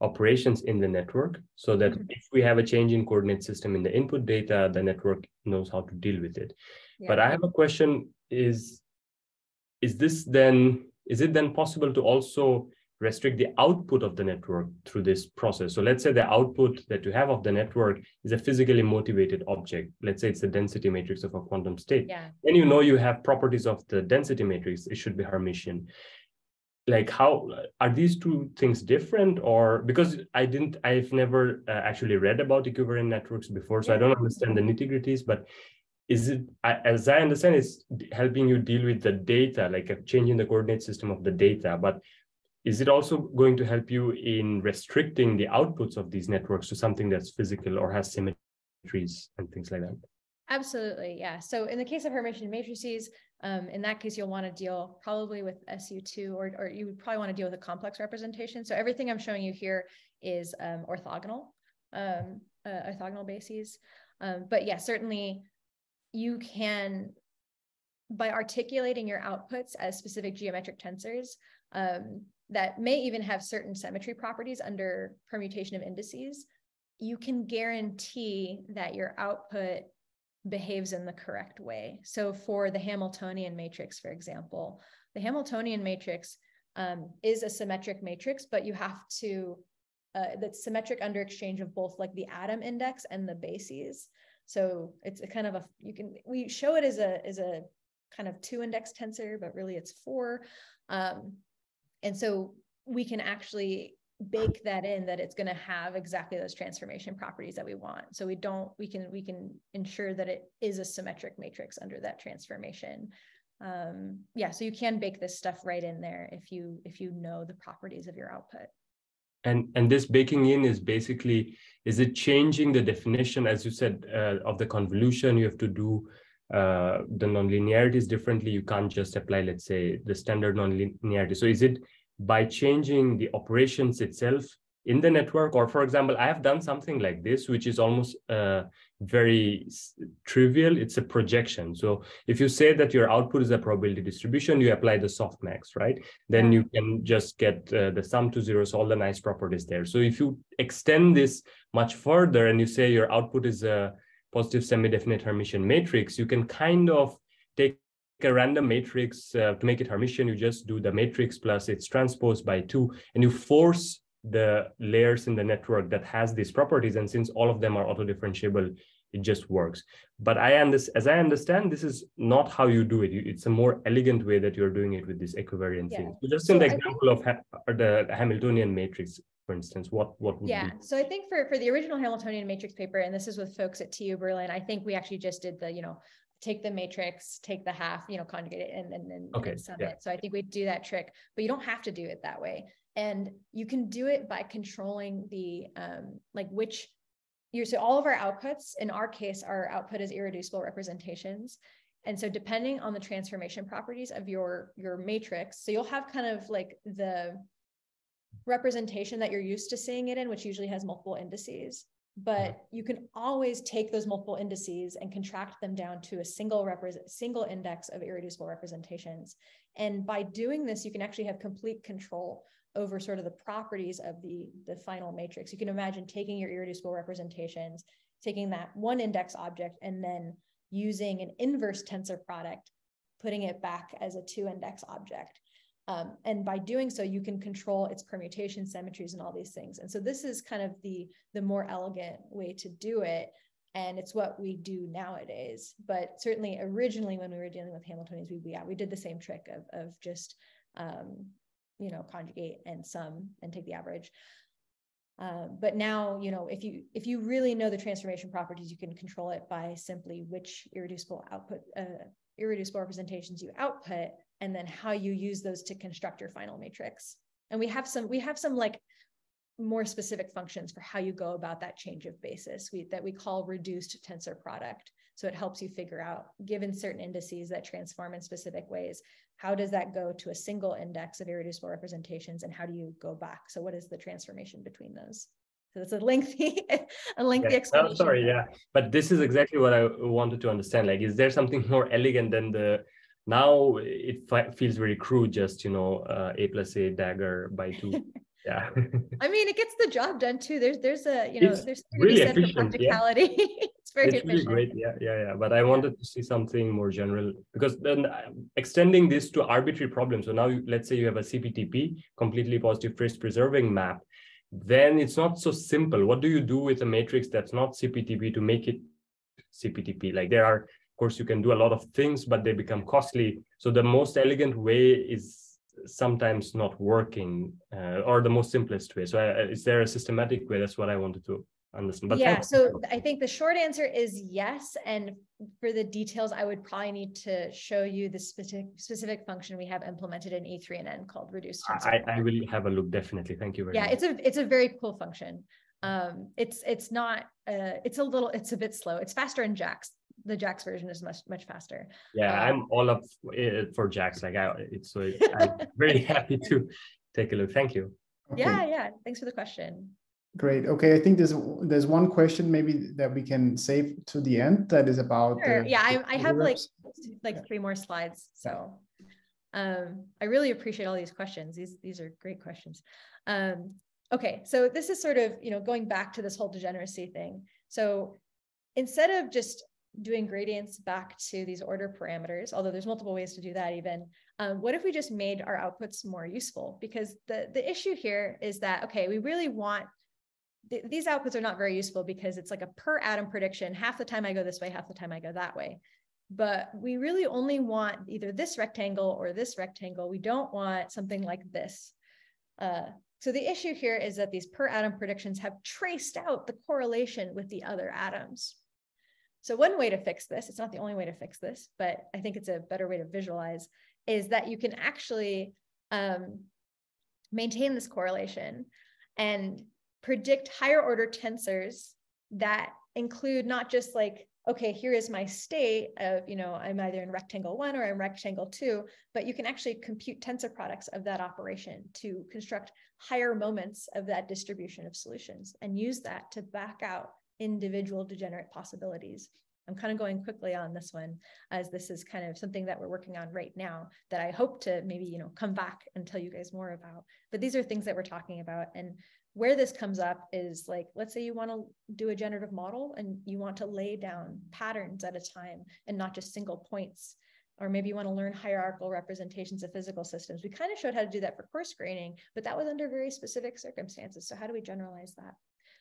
operations in the network so that mm-hmm. if we have a change in coordinate system in the input data, the network knows how to deal with it. Yeah. But I have a question is, is this then, is it then possible to also restrict the output of the network through this process? So let's say the output that you have of the network is a physically motivated object. Let's say it's the density matrix of a quantum state. Yeah. Then you know you have properties of the density matrix. It should be Hermitian like how are these two things different? Or because i didn't i've never uh, actually read about equivariant networks before so yeah. i don't understand the nitty gritties but is it as i understand it's helping you deal with the data like changing the coordinate system of the data but is it also going to help you in restricting the outputs of these networks to something that's physical or has symmetries and things like that? Absolutely yeah. So in the case of hermitian matrices um, in that case, you'll want to deal probably with SU2, or, or you would probably want to deal with a complex representation. So everything I'm showing you here is um, orthogonal, um, uh, orthogonal bases. Um, but yeah, certainly you can, by articulating your outputs as specific geometric tensors, um, that may even have certain symmetry properties under permutation of indices, you can guarantee that your output behaves in the correct way. So for the Hamiltonian matrix, for example, the Hamiltonian matrix um, is a symmetric matrix, but you have to, uh, that's symmetric under exchange of both like the atom index and the bases. So it's a kind of a, you can, we show it as a, as a kind of two index tensor, but really it's four. Um, and so we can actually bake that in that it's going to have exactly those transformation properties that we want. So we don't we can we can ensure that it is a symmetric matrix under that transformation. Um yeah so you can bake this stuff right in there if you if you know the properties of your output. And and this baking in is basically is it changing the definition as you said uh, of the convolution? You have to do uh, the nonlinearities differently. You can't just apply let's say the standard nonlinearity. So is it by changing the operations itself in the network. Or for example i have done something like this which is almost uh, very trivial. It's a projection. So if you say that your output is a probability distribution you apply the softmax right? Then you can just get uh, the sum to zero so all the nice properties there. So if you extend this much further and you say your output is a positive semi-definite hermitian matrix you can kind of take a random matrix uh, to make it Hermitian, you just do the matrix plus its transpose by two, and you force the layers in the network that has these properties. And since all of them are auto-differentiable, it just works. But I as I understand, this is not how you do it. It's a more elegant way that you're doing it with this equivariant yeah. thing. So just so in the I example of ha the Hamiltonian matrix, for instance, what what would yeah. Be? So I think for for the original Hamiltonian matrix paper, and this is with folks at TU Berlin, I think we actually just did the you know take the matrix, take the half, you know, conjugate it and, then okay, and sum yeah. it. So I think we do that trick, but you don't have to do it that way. And you can do it by controlling the, um, like which you're, so all of our outputs, in our case, our output is irreducible representations. And so depending on the transformation properties of your, your matrix, so you'll have kind of like the representation that you're used to seeing it in, which usually has multiple indices but you can always take those multiple indices and contract them down to a single represent single index of irreducible representations. And by doing this you can actually have complete control over sort of the properties of the the final matrix. You can imagine taking your irreducible representations taking that one index object and then using an inverse tensor product putting it back as a two index object um, and by doing so, you can control its permutation, symmetries, and all these things. And so this is kind of the, the more elegant way to do it. And it's what we do nowadays. But certainly originally when we were dealing with Hamiltonians, we, yeah, we did the same trick of, of just, um, you know, conjugate and sum and take the average. Uh, but now, you know, if you if you really know the transformation properties, you can control it by simply which irreducible output, uh, irreducible representations you output and then how you use those to construct your final matrix. And we have some, we have some like more specific functions for how you go about that change of basis we, that we call reduced tensor product. So it helps you figure out, given certain indices that transform in specific ways, how does that go to a single index of irreducible representations and how do you go back? So what is the transformation between those? So it's a lengthy, a lengthy yeah. explanation. Oh, sorry, yeah. But this is exactly what I wanted to understand. Like, is there something more elegant than the now it feels very crude just you know uh, a plus a dagger by two. Yeah. I mean it gets the job done too. There's there's a you know it's there's really efficient practicality. Yeah. it's very it's efficient. really great. Yeah yeah yeah. But i wanted to see something more general because then uh, extending this to arbitrary problems. So now you, let's say you have a cptp completely positive trace preserving map then it's not so simple. What do you do with a matrix that's not cptp to make it cptp like there are course, you can do a lot of things, but they become costly. So the most elegant way is sometimes not working uh, or the most simplest way. So uh, is there a systematic way? That's what I wanted to understand. But yeah, so I think the short answer is yes. And for the details, I would probably need to show you the specific specific function we have implemented in e3nn called reduced I, I will have a look definitely. Thank you very yeah, much. it's a it's a very cool function. Um, it's it's not uh, it's a little it's a bit slow. It's faster in JAX. The JAX version is much much faster. Yeah, um, I'm all up for JAX. Like I, it's so I'm very happy to take a look. Thank you. Okay. Yeah, yeah. Thanks for the question. Great. Okay, I think there's there's one question maybe that we can save to the end that is about. Sure. The, yeah, I, I have like like three more slides. So um, I really appreciate all these questions. These these are great questions. Um, okay, so this is sort of you know going back to this whole degeneracy thing. So instead of just doing gradients back to these order parameters, although there's multiple ways to do that even, um, what if we just made our outputs more useful? Because the, the issue here is that, okay, we really want th- these outputs are not very useful because it's like a per atom prediction. Half the time I go this way, half the time I go that way. But we really only want either this rectangle or this rectangle. We don't want something like this. Uh, so the issue here is that these per atom predictions have traced out the correlation with the other atoms. So one way to fix this, it's not the only way to fix this, but I think it's a better way to visualize, is that you can actually um, maintain this correlation and predict higher order tensors that include not just like okay here is my state of you know i'm either in rectangle one or i'm rectangle two but you can actually compute tensor products of that operation to construct higher moments of that distribution of solutions and use that to back out individual degenerate possibilities I'm kind of going quickly on this one as this is kind of something that we're working on right now that I hope to maybe, you know, come back and tell you guys more about. But these are things that we're talking about. And where this comes up is like, let's say you want to do a generative model and you want to lay down patterns at a time and not just single points. Or maybe you want to learn hierarchical representations of physical systems. We kind of showed how to do that for coarse graining, but that was under very specific circumstances. So how do we generalize that?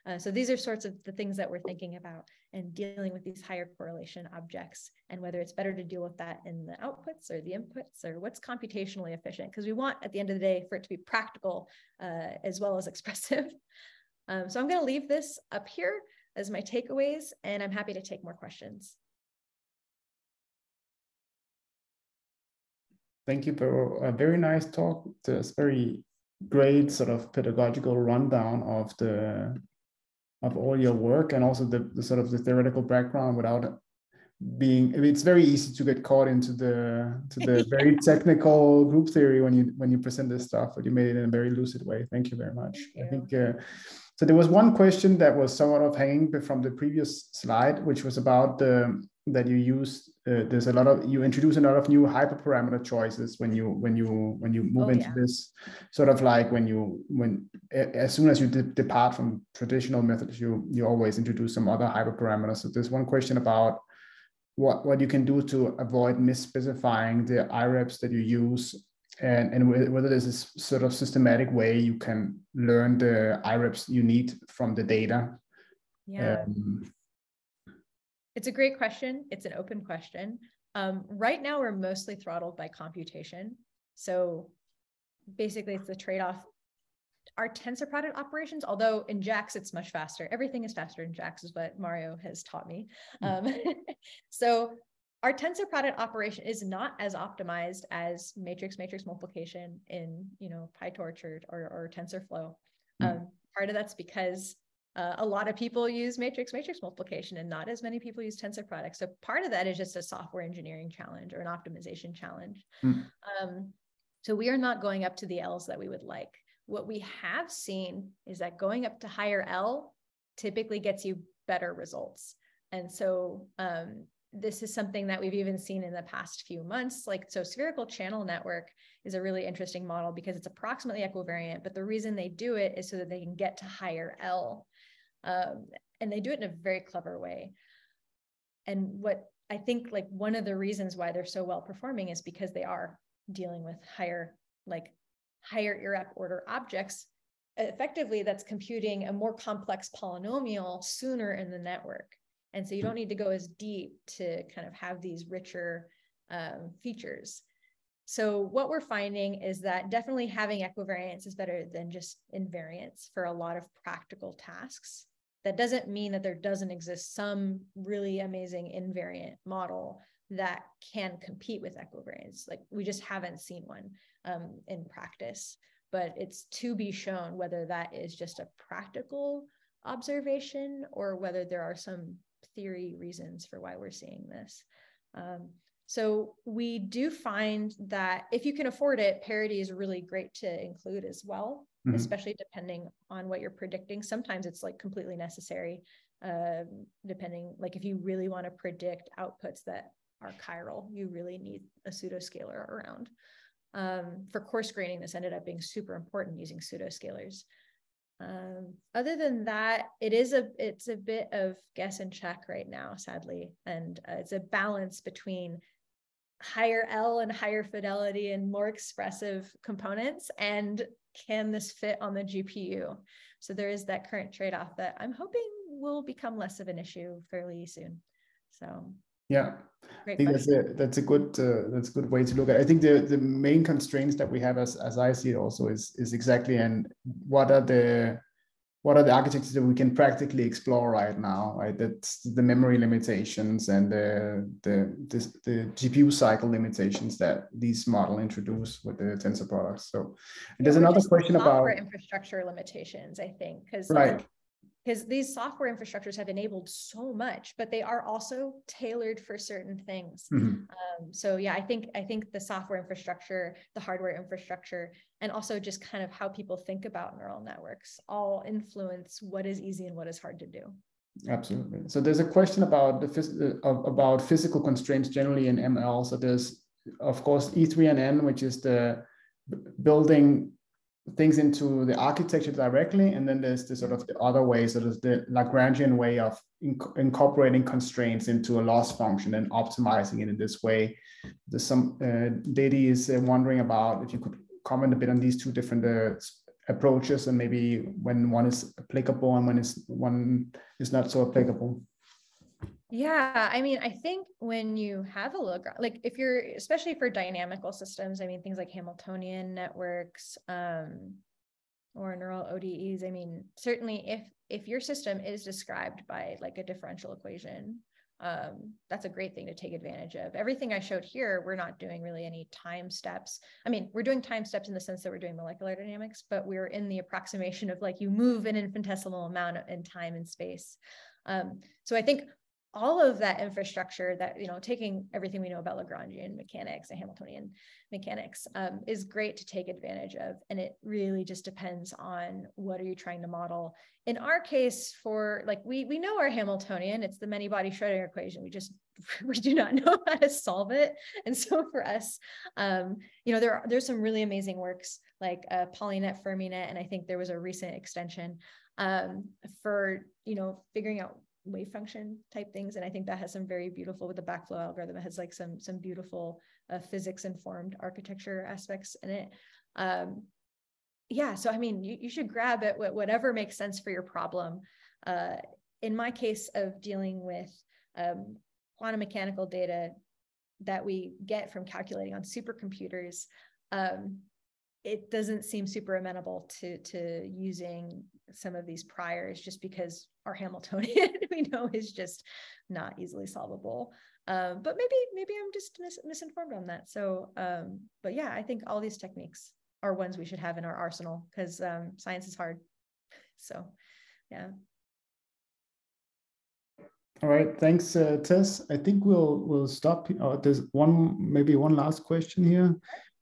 Uh, so these are sorts of the things that we're thinking about and dealing with these higher correlation objects and whether it's better to deal with that in the outputs or the inputs or what's computationally efficient because we want at the end of the day for it to be practical uh, as well as expressive. Um, so I'm going to leave this up here as my takeaways and I'm happy to take more questions. Thank you for a very nice talk. It's very great sort of pedagogical rundown of the of all your work and also the, the sort of the theoretical background without being it's very easy to get caught into the to the very technical group theory when you when you present this stuff but you made it in a very lucid way thank you very much you. i think uh, so there was one question that was somewhat of hanging from the previous slide which was about the that you use uh, there's a lot of you introduce a lot of new hyperparameter choices when you when you when you move oh, into yeah. this sort of like when you when as soon as you de depart from traditional methods you you always introduce some other hyperparameters. So there's one question about what what you can do to avoid misspecifying the irreps that you use and, and whether there's a sort of systematic way you can learn the irreps you need from the data. Yeah. Um, it's a great question. It's an open question. Um, right now, we're mostly throttled by computation. So basically, it's the trade off. Our tensor product operations, although in JAX it's much faster, everything is faster in JAX, is what Mario has taught me. Hmm. Um, so our tensor product operation is not as optimized as matrix matrix multiplication in you know PyTorch or, or, or TensorFlow. Mm. Um, part of that's because uh, a lot of people use matrix matrix multiplication and not as many people use tensor products. So part of that is just a software engineering challenge or an optimization challenge. Mm. Um, so we are not going up to the L's that we would like. What we have seen is that going up to higher L typically gets you better results. And so um, this is something that we've even seen in the past few months. Like, so spherical channel network is a really interesting model because it's approximately equivariant, but the reason they do it is so that they can get to higher L. Um, and they do it in a very clever way. And what I think like one of the reasons why they're so well performing is because they are dealing with higher, like higher irrep order objects. Effectively, that's computing a more complex polynomial sooner in the network. And so you don't need to go as deep to kind of have these richer um, features. So what we're finding is that definitely having equivariance is better than just invariance for a lot of practical tasks. That doesn't mean that there doesn't exist some really amazing invariant model that can compete with equivariance. Like we just haven't seen one um, in practice, but it's to be shown whether that is just a practical observation or whether there are some theory reasons for why we're seeing this. Um, so we do find that if you can afford it, parity is really great to include as well, mm-hmm. especially depending on what you're predicting. Sometimes it's like completely necessary, uh, depending, like if you really want to predict outputs that are chiral, you really need a pseudoscalar around. Um, for coarse graining, this ended up being super important using pseudoscalars. Um, other than that, it is a it's a bit of guess and check right now, sadly, and uh, it's a balance between higher L and higher fidelity and more expressive components? And can this fit on the GPU? So there is that current trade off that I'm hoping will become less of an issue fairly soon. So yeah, I think that's a that's a good uh, that's a good way to look at. It. I think the the main constraints that we have as as I see it also is is exactly and what are the what are the architectures that we can practically explore right now right? That's the memory limitations and the the the, the gpu cycle limitations that these model introduce with the tensor products. So there's another question about infrastructure limitations i think because right because these software infrastructures have enabled so much but they are also tailored for certain things. Mm-hmm. um, so yeah i think i think the software infrastructure the hardware infrastructure and also just kind of how people think about neural networks all influence what is easy and what is hard to do. Absolutely. So there's a question about the phys- uh, about physical constraints generally in ml so there's of course e3nn which is the building things into the architecture directly, and then there's the sort of the other way, sort of the Lagrangian way of inc incorporating constraints into a loss function and optimizing it in this way. There's some uh, Dedi is uh, wondering about if you could comment a bit on these two different uh, approaches and maybe when one is applicable and when is one is not so applicable. Yeah, I mean, I think when you have a Lagrange, like if you're, especially for dynamical systems, I mean, things like Hamiltonian networks um, or neural ODEs. I mean, certainly if if your system is described by like a differential equation, um, that's a great thing to take advantage of. Everything I showed here, we're not doing really any time steps. I mean, we're doing time steps in the sense that we're doing molecular dynamics, but we're in the approximation of like you move an infinitesimal amount in time and space. Um, so I think all of that infrastructure that you know taking everything we know about lagrangian mechanics and hamiltonian mechanics um, is great to take advantage of and it really just depends on what are you trying to model. In our case for like we we know our hamiltonian it's the many body schrodinger equation we just we do not know how to solve it and so for us um, you know there are there's some really amazing works like uh, PauliNet FermiNet and i think there was a recent extension um, for you know figuring out wave function type things. And i think that has some very beautiful with the backflow algorithm it has like some some beautiful uh, physics informed architecture aspects in it. Um, yeah so i mean you, you should grab it whatever makes sense for your problem. Uh, in my case of dealing with um, quantum mechanical data that we get from calculating on supercomputers um, it doesn't seem super amenable to to using some of these priors just because our Hamiltonian we know is just not easily solvable. Um, but maybe maybe I'm just mis- misinformed on that. So, um, but yeah, I think all these techniques are ones we should have in our arsenal because um, science is hard. So, yeah. All right, thanks, uh, Tess. I think we'll we'll stop. Uh, there's one maybe one last question here.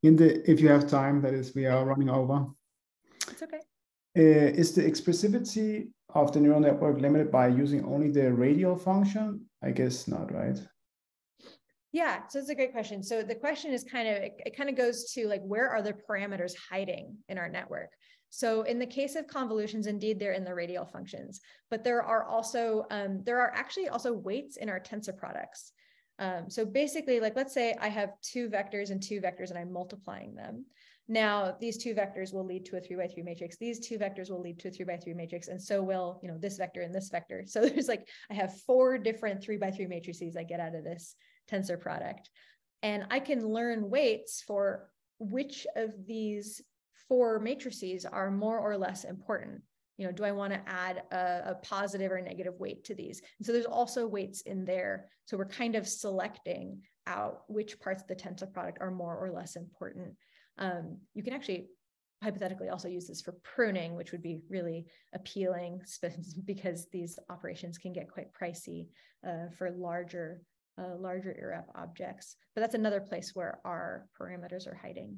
In the if you have time, that is, we are running over. It's okay. Uh, is the expressivity of the neural network limited by using only the radial function? I guess not, right? Yeah, so it's a great question. So the question is kind of it, kind of goes to like where are the parameters hiding in our network? So in the case of convolutions, indeed they're in the radial functions, but there are also um, there are actually also weights in our tensor products. Um, so basically, like let's say I have two vectors and two vectors and I'm multiplying them. Now, these two vectors will lead to a three by three matrix. These two vectors will lead to a three by three matrix. And so will, you know, this vector and this vector. So there's like, I have four different three by three matrices I get out of this tensor product. And I can learn weights for which of these four matrices are more or less important. You know, do I want to add a, a positive or negative weight to these? And so there's also weights in there. So we're kind of selecting out which parts of the tensor product are more or less important. Um, you can actually hypothetically also use this for pruning, which would be really appealing because these operations can get quite pricey uh, for larger, uh, larger irrep objects. But that's another place where our parameters are hiding.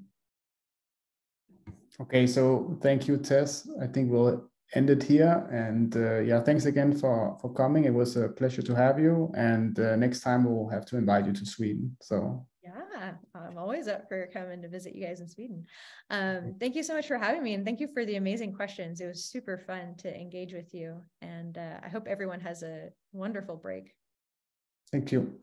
Okay, so thank you, Tess. I think we'll end it here. And uh, yeah, thanks again for, for coming. It was a pleasure to have you. And uh, next time we'll have to invite you to Sweden. So I'm always up for coming to visit you guys in Sweden. Um, thank you so much for having me, and thank you for the amazing questions. It was super fun to engage with you, and uh, I hope everyone has a wonderful break. Thank you.